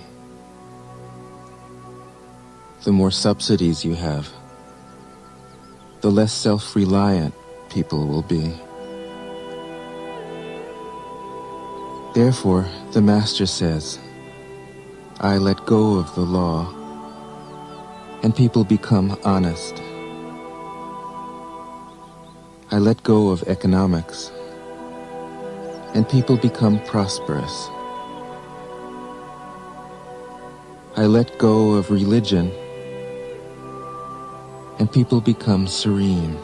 The more subsidies you have, the less self-reliant people will be. Therefore, the Master says, I let go of the law, and people become honest. I let go of economics, and people become prosperous. I let go of religion, and people become serene.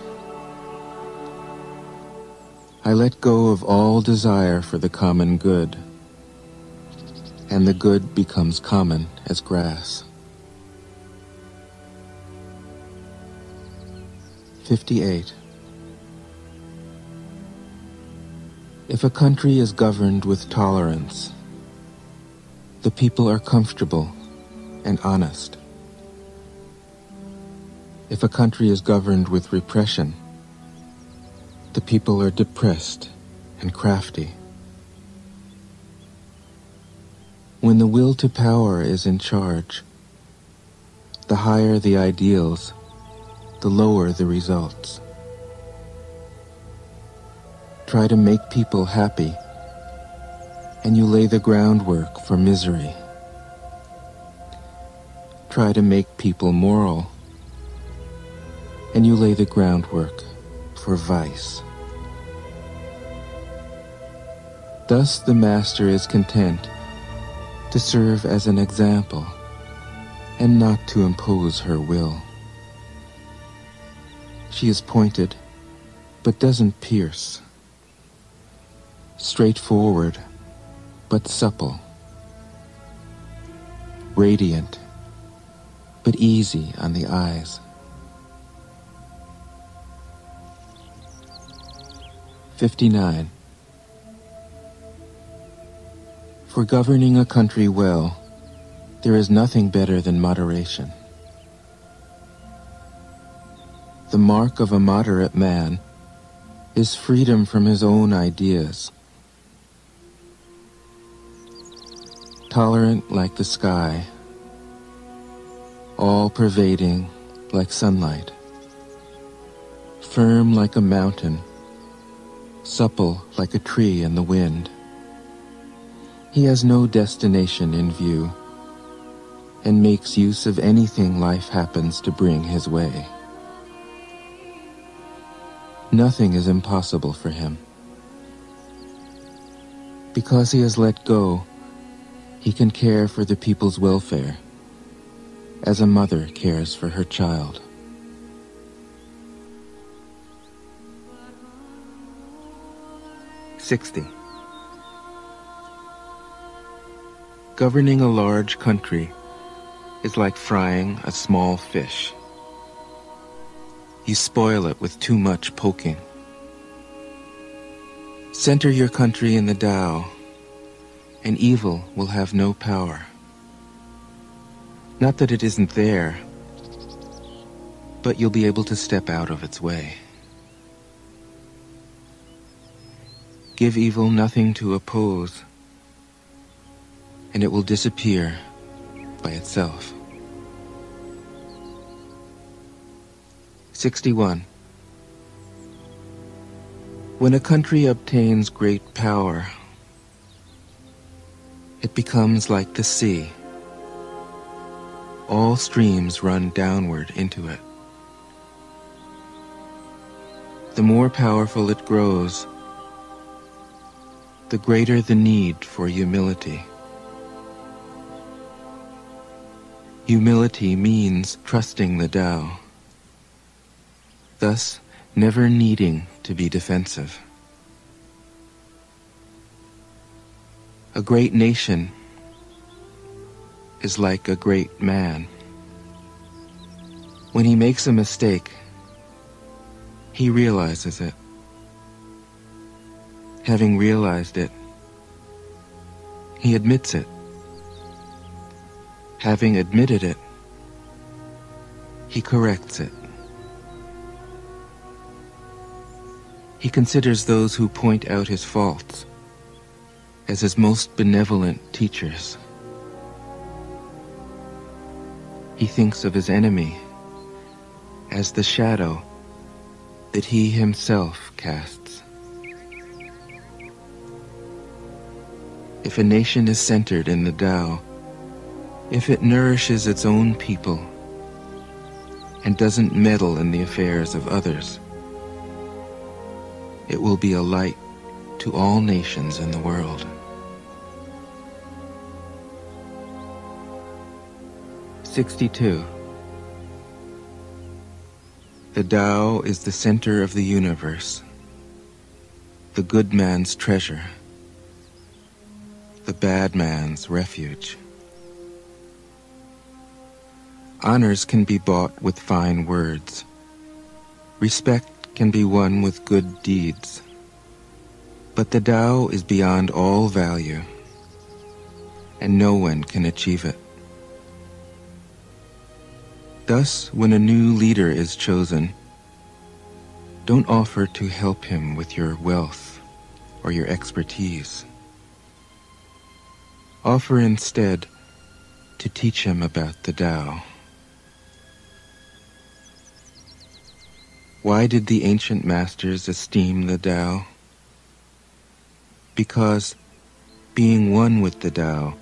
I let go of all desire for the common good, and the good becomes common as grass. 58. If a country is governed with tolerance, the people are comfortable and honest. If a country is governed with repression, the people are depressed and crafty. When the will to power is in charge, the higher the ideals, the lower the results. Try to make people happy, and you lay the groundwork for misery. Try to make people moral, and you lay the groundwork for vice. Thus the Master is content to serve as an example and not to impose her will. She is pointed, but doesn't pierce. Straightforward, but supple. Radiant, but easy on the eyes. Fifty-nine. For governing a country well, there is nothing better than moderation. The mark of a moderate man is freedom from his own ideas. Tolerant like the sky, all pervading like sunlight, firm like a mountain, supple like a tree in the wind. He has no destination in view and makes use of anything life happens to bring his way. Nothing is impossible for him. Because he has let go, he can care for the people's welfare, as a mother cares for her child. Sixty. Governing a large country is like frying a small fish. You spoil it with too much poking. Center your country in the Tao, and evil will have no power. Not that it isn't there, but you'll be able to step out of its way. Give evil nothing to oppose, and it will disappear by itself. 61. When a country obtains great power, it becomes like the sea. All streams run downward into it. The more powerful it grows, the greater the need for humility. Humility means trusting the Tao, thus never needing to be defensive. A great nation is like a great man. When he makes a mistake, he realizes it. Having realized it, he admits it. Having admitted it, he corrects it. He considers those who point out his faults as his most benevolent teachers. He thinks of his enemy as the shadow that he himself casts. If a nation is centered in the Tao, if it nourishes its own people and doesn't meddle in the affairs of others, it will be a light to all nations in the world. Sixty-two. The Tao is the center of the universe, the good man's treasure, the bad man's refuge. Honors can be bought with fine words. Respect can be won with good deeds. But the Tao is beyond all value, and no one can achieve it. Thus, when a new leader is chosen, don't offer to help him with your wealth or your expertise. Offer instead to teach him about the Tao. Why did the ancient masters esteem the Tao? Because being one with the Tao,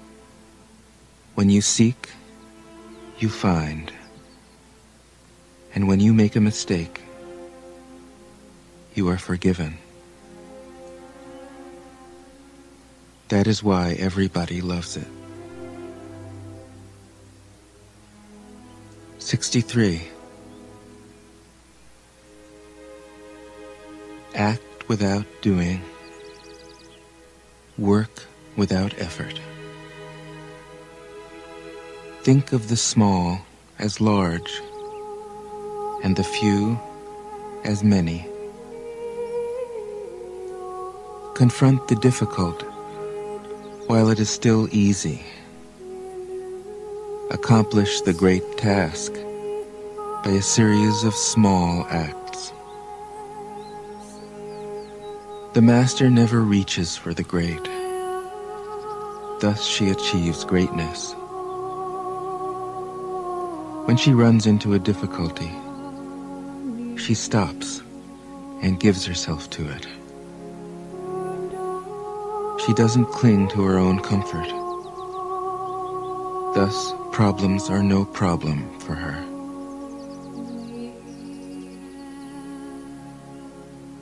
when you seek, you find. And when you make a mistake, you are forgiven. That is why everybody loves it. 63. Act without doing. Work without effort. Think of the small as large, and the few as many. Confront the difficult while it is still easy. Accomplish the great task by a series of small acts. The master never reaches for the great. Thus she achieves greatness. When she runs into a difficulty, she stops and gives herself to it. She doesn't cling to her own comfort. Thus, problems are no problem for her.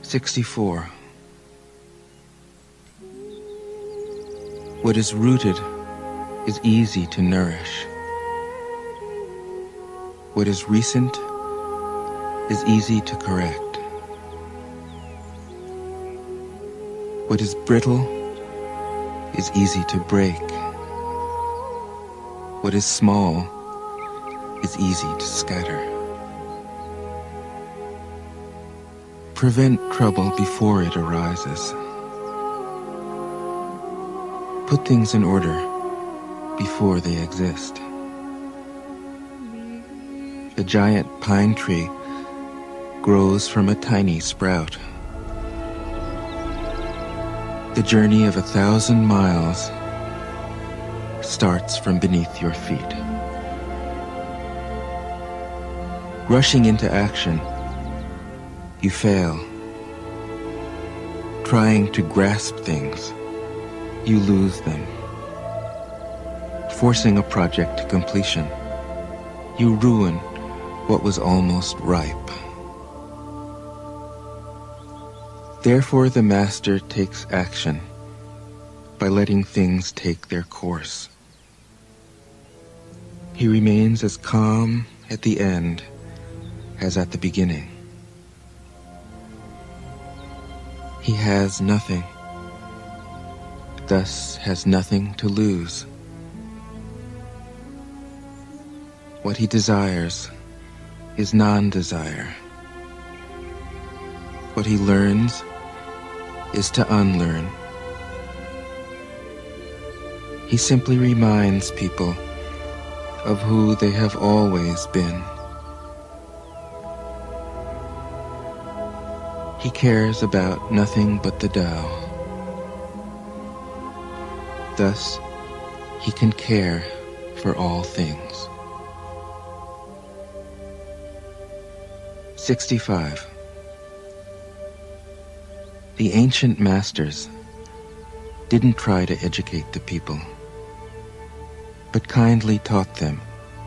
64. What is rooted is easy to nourish. What is recent is easy to correct. What is brittle is easy to break. What is small is easy to scatter. Prevent trouble before it arises. Put things in order before they exist. The giant pine tree grows from a tiny sprout. The journey of a thousand miles starts from beneath your feet. Rushing into action, you fail. Trying to grasp things, you lose them. Forcing a project to completion, you ruin what was almost ripe. Therefore, the Master takes action by letting things take their course. He remains as calm at the end as at the beginning. He has nothing, thus has nothing to lose. What he desires is non-desire. What he learns is to unlearn. He simply reminds people of who they have always been. He cares about nothing but the Tao. Thus, he can care for all things. 65. The ancient masters didn't try to educate the people, but kindly taught them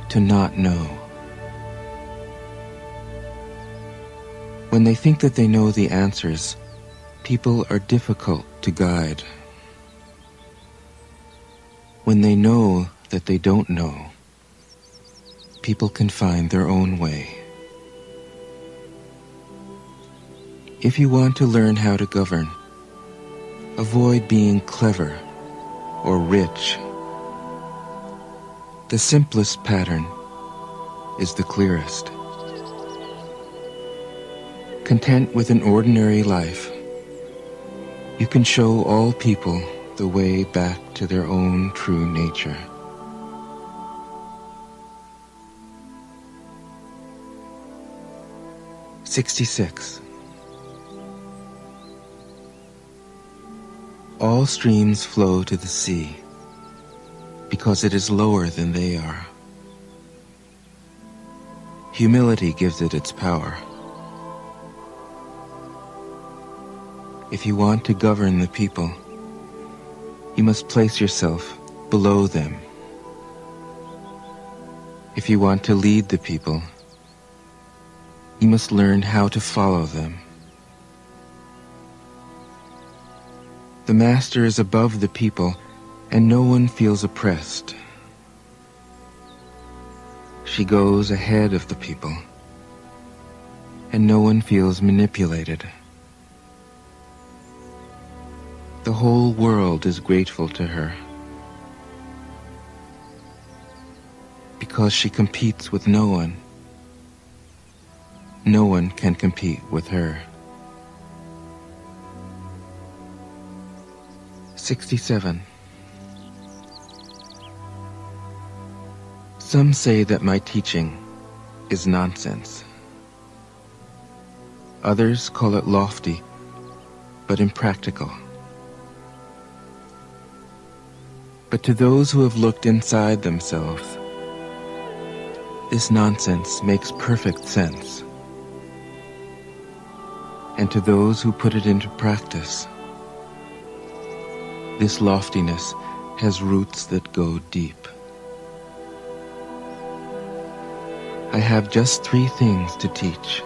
to not know. When they think that they know the answers, people are difficult to guide. When they know that they don't know, people can find their own way. If you want to learn how to govern, avoid being clever or rich. The simplest pattern is the clearest. Content with an ordinary life, you can show all people the way back to their own true nature. Sixty-six. All streams flow to the sea because it is lower than they are. Humility gives it its power. If you want to govern the people, you must place yourself below them. If you want to lead the people, you must learn how to follow them. The master is above the people, and no one feels oppressed. She goes ahead of the people, and no one feels manipulated. The whole world is grateful to her. because she competes with no one. No one can compete with her. 67. Some say that my teaching is nonsense. Others call it lofty, but impractical. But to those who have looked inside themselves, this nonsense makes perfect sense. And to those who put it into practice, this loftiness has roots that go deep. I have just three things to teach.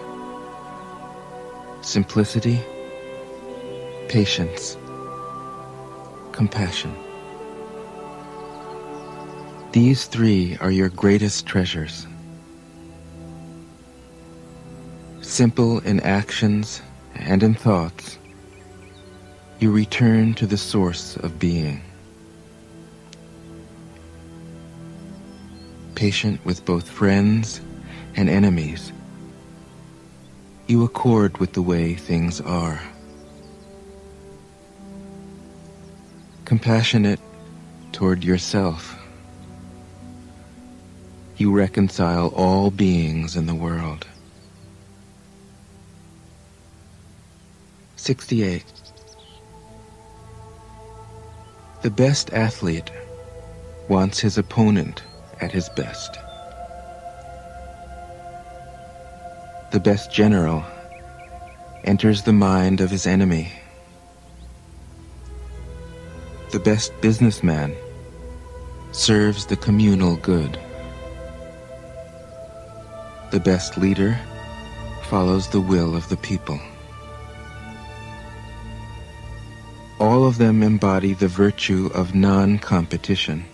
Simplicity, patience, compassion. These three are your greatest treasures. Simple in actions and in thoughts, you return to the source of being. Patient with both friends and enemies, you accord with the way things are. Compassionate toward yourself you reconcile all beings in the world. 68. The best athlete wants his opponent at his best. The best general enters the mind of his enemy. The best businessman serves the communal good. The best leader follows the will of the people. All of them embody the virtue of non-competition.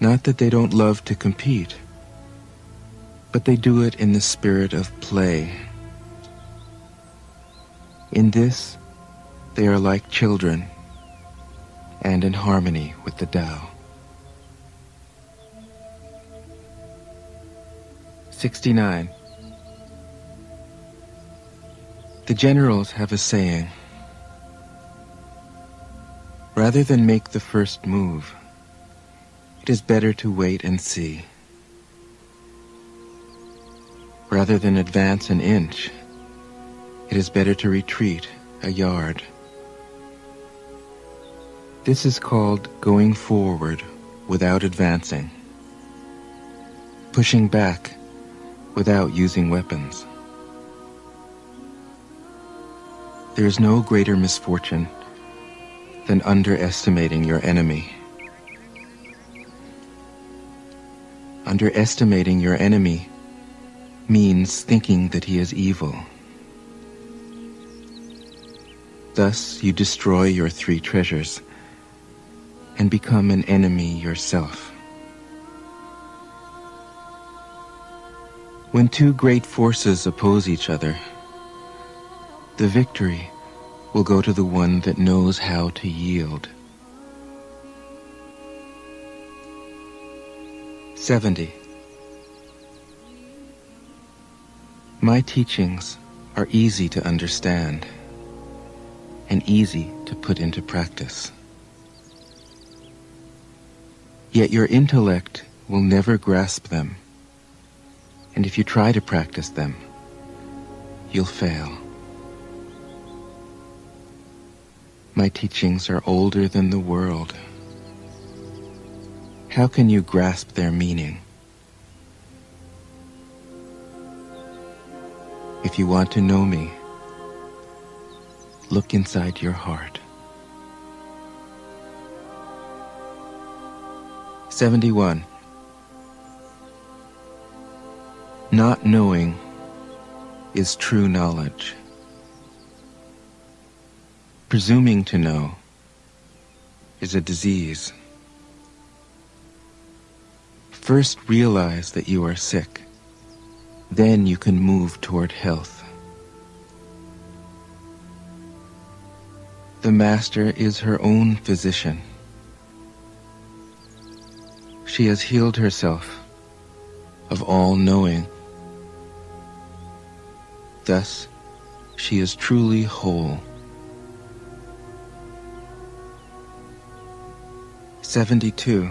Not that they don't love to compete, but they do it in the spirit of play. In this, they are like children and in harmony with the Tao. 69. The generals have a saying. Rather than make the first move, it is better to wait and see. Rather than advance an inch, it is better to retreat a yard. This is called going forward without advancing, pushing back without using weapons. There is no greater misfortune than underestimating your enemy. Underestimating your enemy means thinking that he is evil. Thus you destroy your three treasures and become an enemy yourself. When two great forces oppose each other, the victory will go to the one that knows how to yield. 70. My teachings are easy to understand and easy to put into practice. Yet your intellect will never grasp them and if you try to practice them, you'll fail. My teachings are older than the world. How can you grasp their meaning? If you want to know me, look inside your heart. 71. Not knowing is true knowledge. Presuming to know is a disease. First realize that you are sick. Then you can move toward health. The Master is her own physician. she has healed herself of all knowing. Thus, she is truly whole. 72.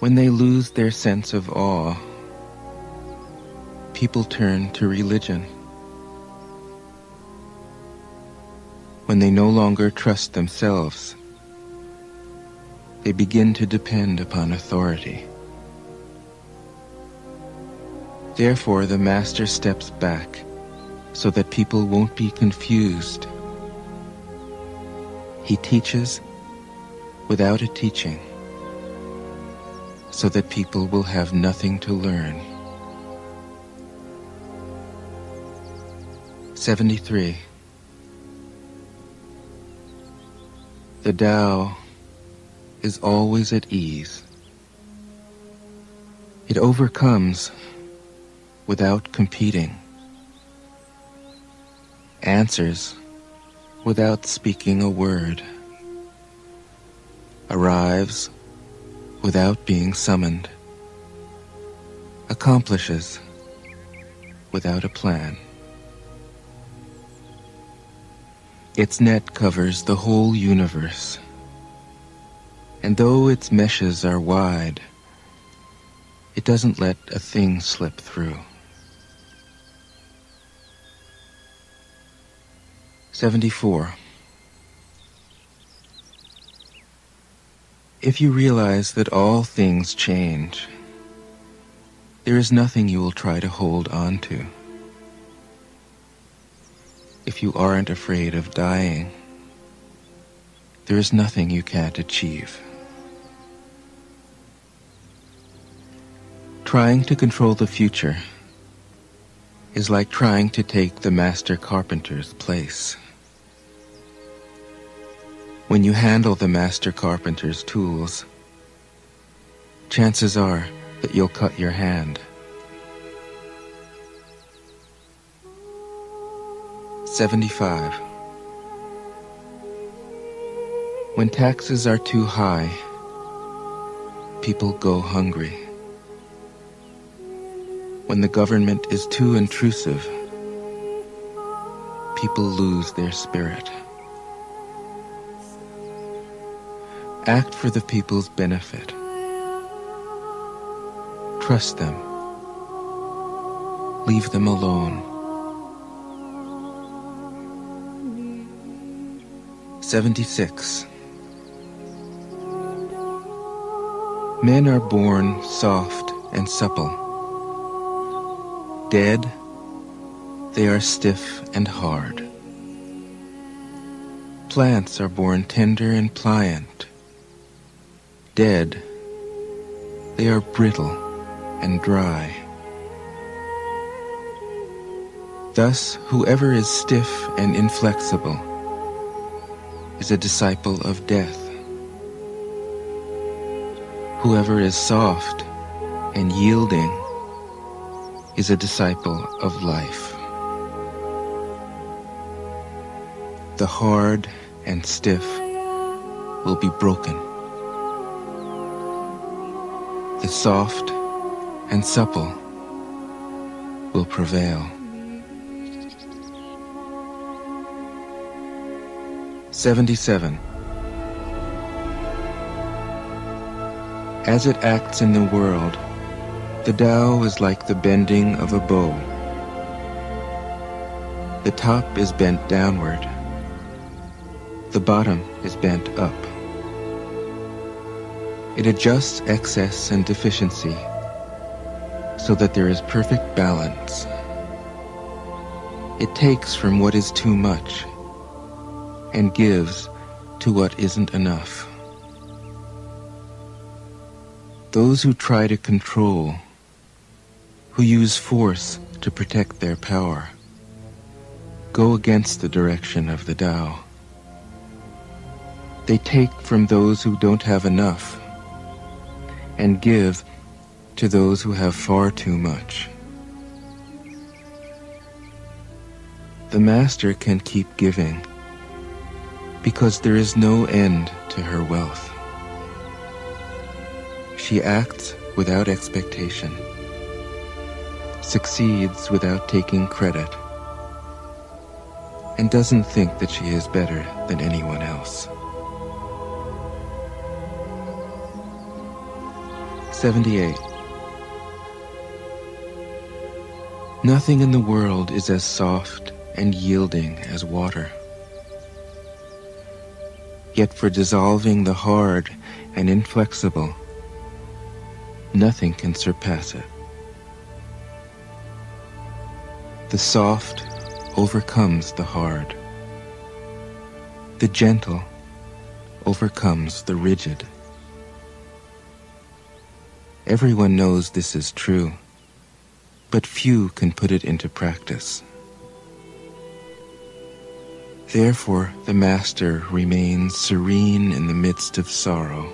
When they lose their sense of awe, people turn to religion. When they no longer trust themselves, they begin to depend upon authority. Therefore, the Master steps back so that people won't be confused. He teaches without a teaching so that people will have nothing to learn. 73. The Tao is always at ease. It overcomes without competing, answers without speaking a word, arrives without being summoned, accomplishes without a plan. Its net covers the whole universe, and though its meshes are wide, it doesn't let a thing slip through. 74. If you realize that all things change, there is nothing you will try to hold on to. If you aren't afraid of dying, there is nothing you can't achieve. Trying to control the future is like trying to take the master carpenter's place. When you handle the master carpenter's tools, chances are that you'll cut your hand. Seventy-five. When taxes are too high, people go hungry. When the government is too intrusive, people lose their spirit. Act for the people's benefit. Trust them. Leave them alone. 76. Men are born soft and supple. Dead, they are stiff and hard. Plants are born tender and pliant dead, they are brittle and dry. Thus, whoever is stiff and inflexible is a disciple of death. Whoever is soft and yielding is a disciple of life. The hard and stiff will be broken soft and supple will prevail. Seventy-seven. As it acts in the world, the Tao is like the bending of a bow. The top is bent downward. The bottom is bent up. It adjusts excess and deficiency so that there is perfect balance. It takes from what is too much and gives to what isn't enough. Those who try to control, who use force to protect their power, go against the direction of the Tao. They take from those who don't have enough and give to those who have far too much. The Master can keep giving because there is no end to her wealth. She acts without expectation, succeeds without taking credit, and doesn't think that she is better than anyone else. 78. Nothing in the world is as soft and yielding as water. Yet for dissolving the hard and inflexible, nothing can surpass it. The soft overcomes the hard. The gentle overcomes the rigid. Everyone knows this is true, but few can put it into practice. Therefore, the Master remains serene in the midst of sorrow.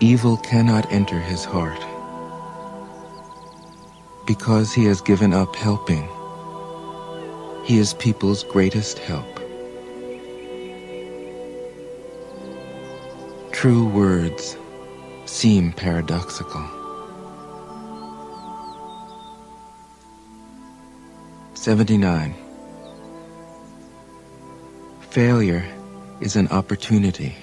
Evil cannot enter his heart because he has given up helping. He is people's greatest help. True words seem paradoxical. Seventy-nine. Failure is an opportunity.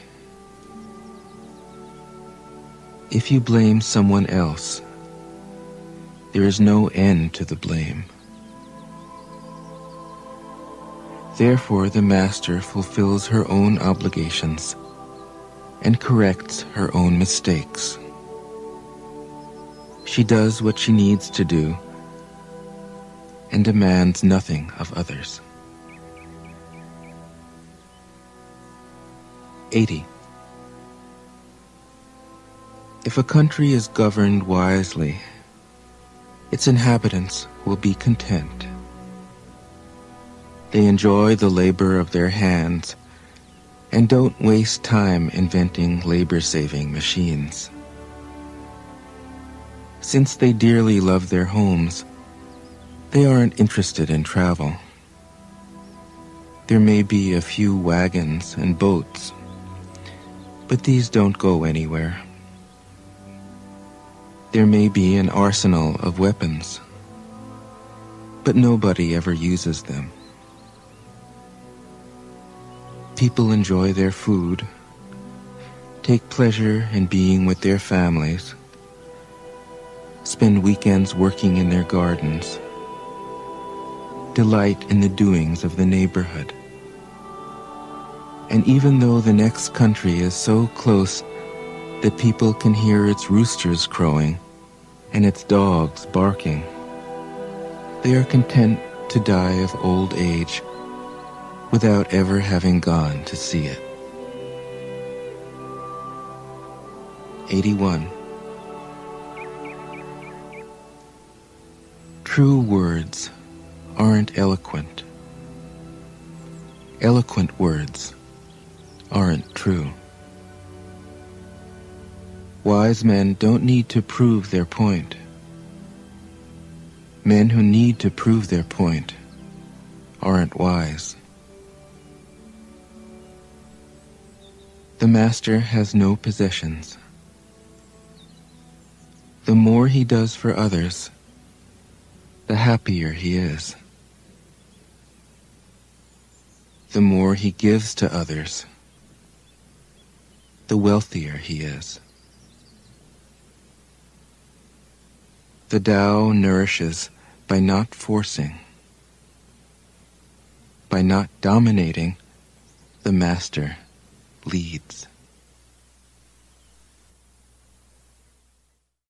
If you blame someone else, there is no end to the blame. Therefore, the Master fulfills her own obligations and corrects her own mistakes. She does what she needs to do and demands nothing of others. 80. If a country is governed wisely, its inhabitants will be content. They enjoy the labor of their hands and don't waste time inventing labor-saving machines. Since they dearly love their homes, they aren't interested in travel. There may be a few wagons and boats, but these don't go anywhere. There may be an arsenal of weapons, but nobody ever uses them. People enjoy their food, take pleasure in being with their families, spend weekends working in their gardens, delight in the doings of the neighborhood. And even though the next country is so close that people can hear its roosters crowing and its dogs barking, they are content to die of old age without ever having gone to see it. 81. True words aren't eloquent. Eloquent words aren't true. Wise men don't need to prove their point. Men who need to prove their point aren't wise. The master has no possessions. The more he does for others, the happier he is. The more he gives to others, the wealthier he is. The Tao nourishes by not forcing. By not dominating, the Master leads.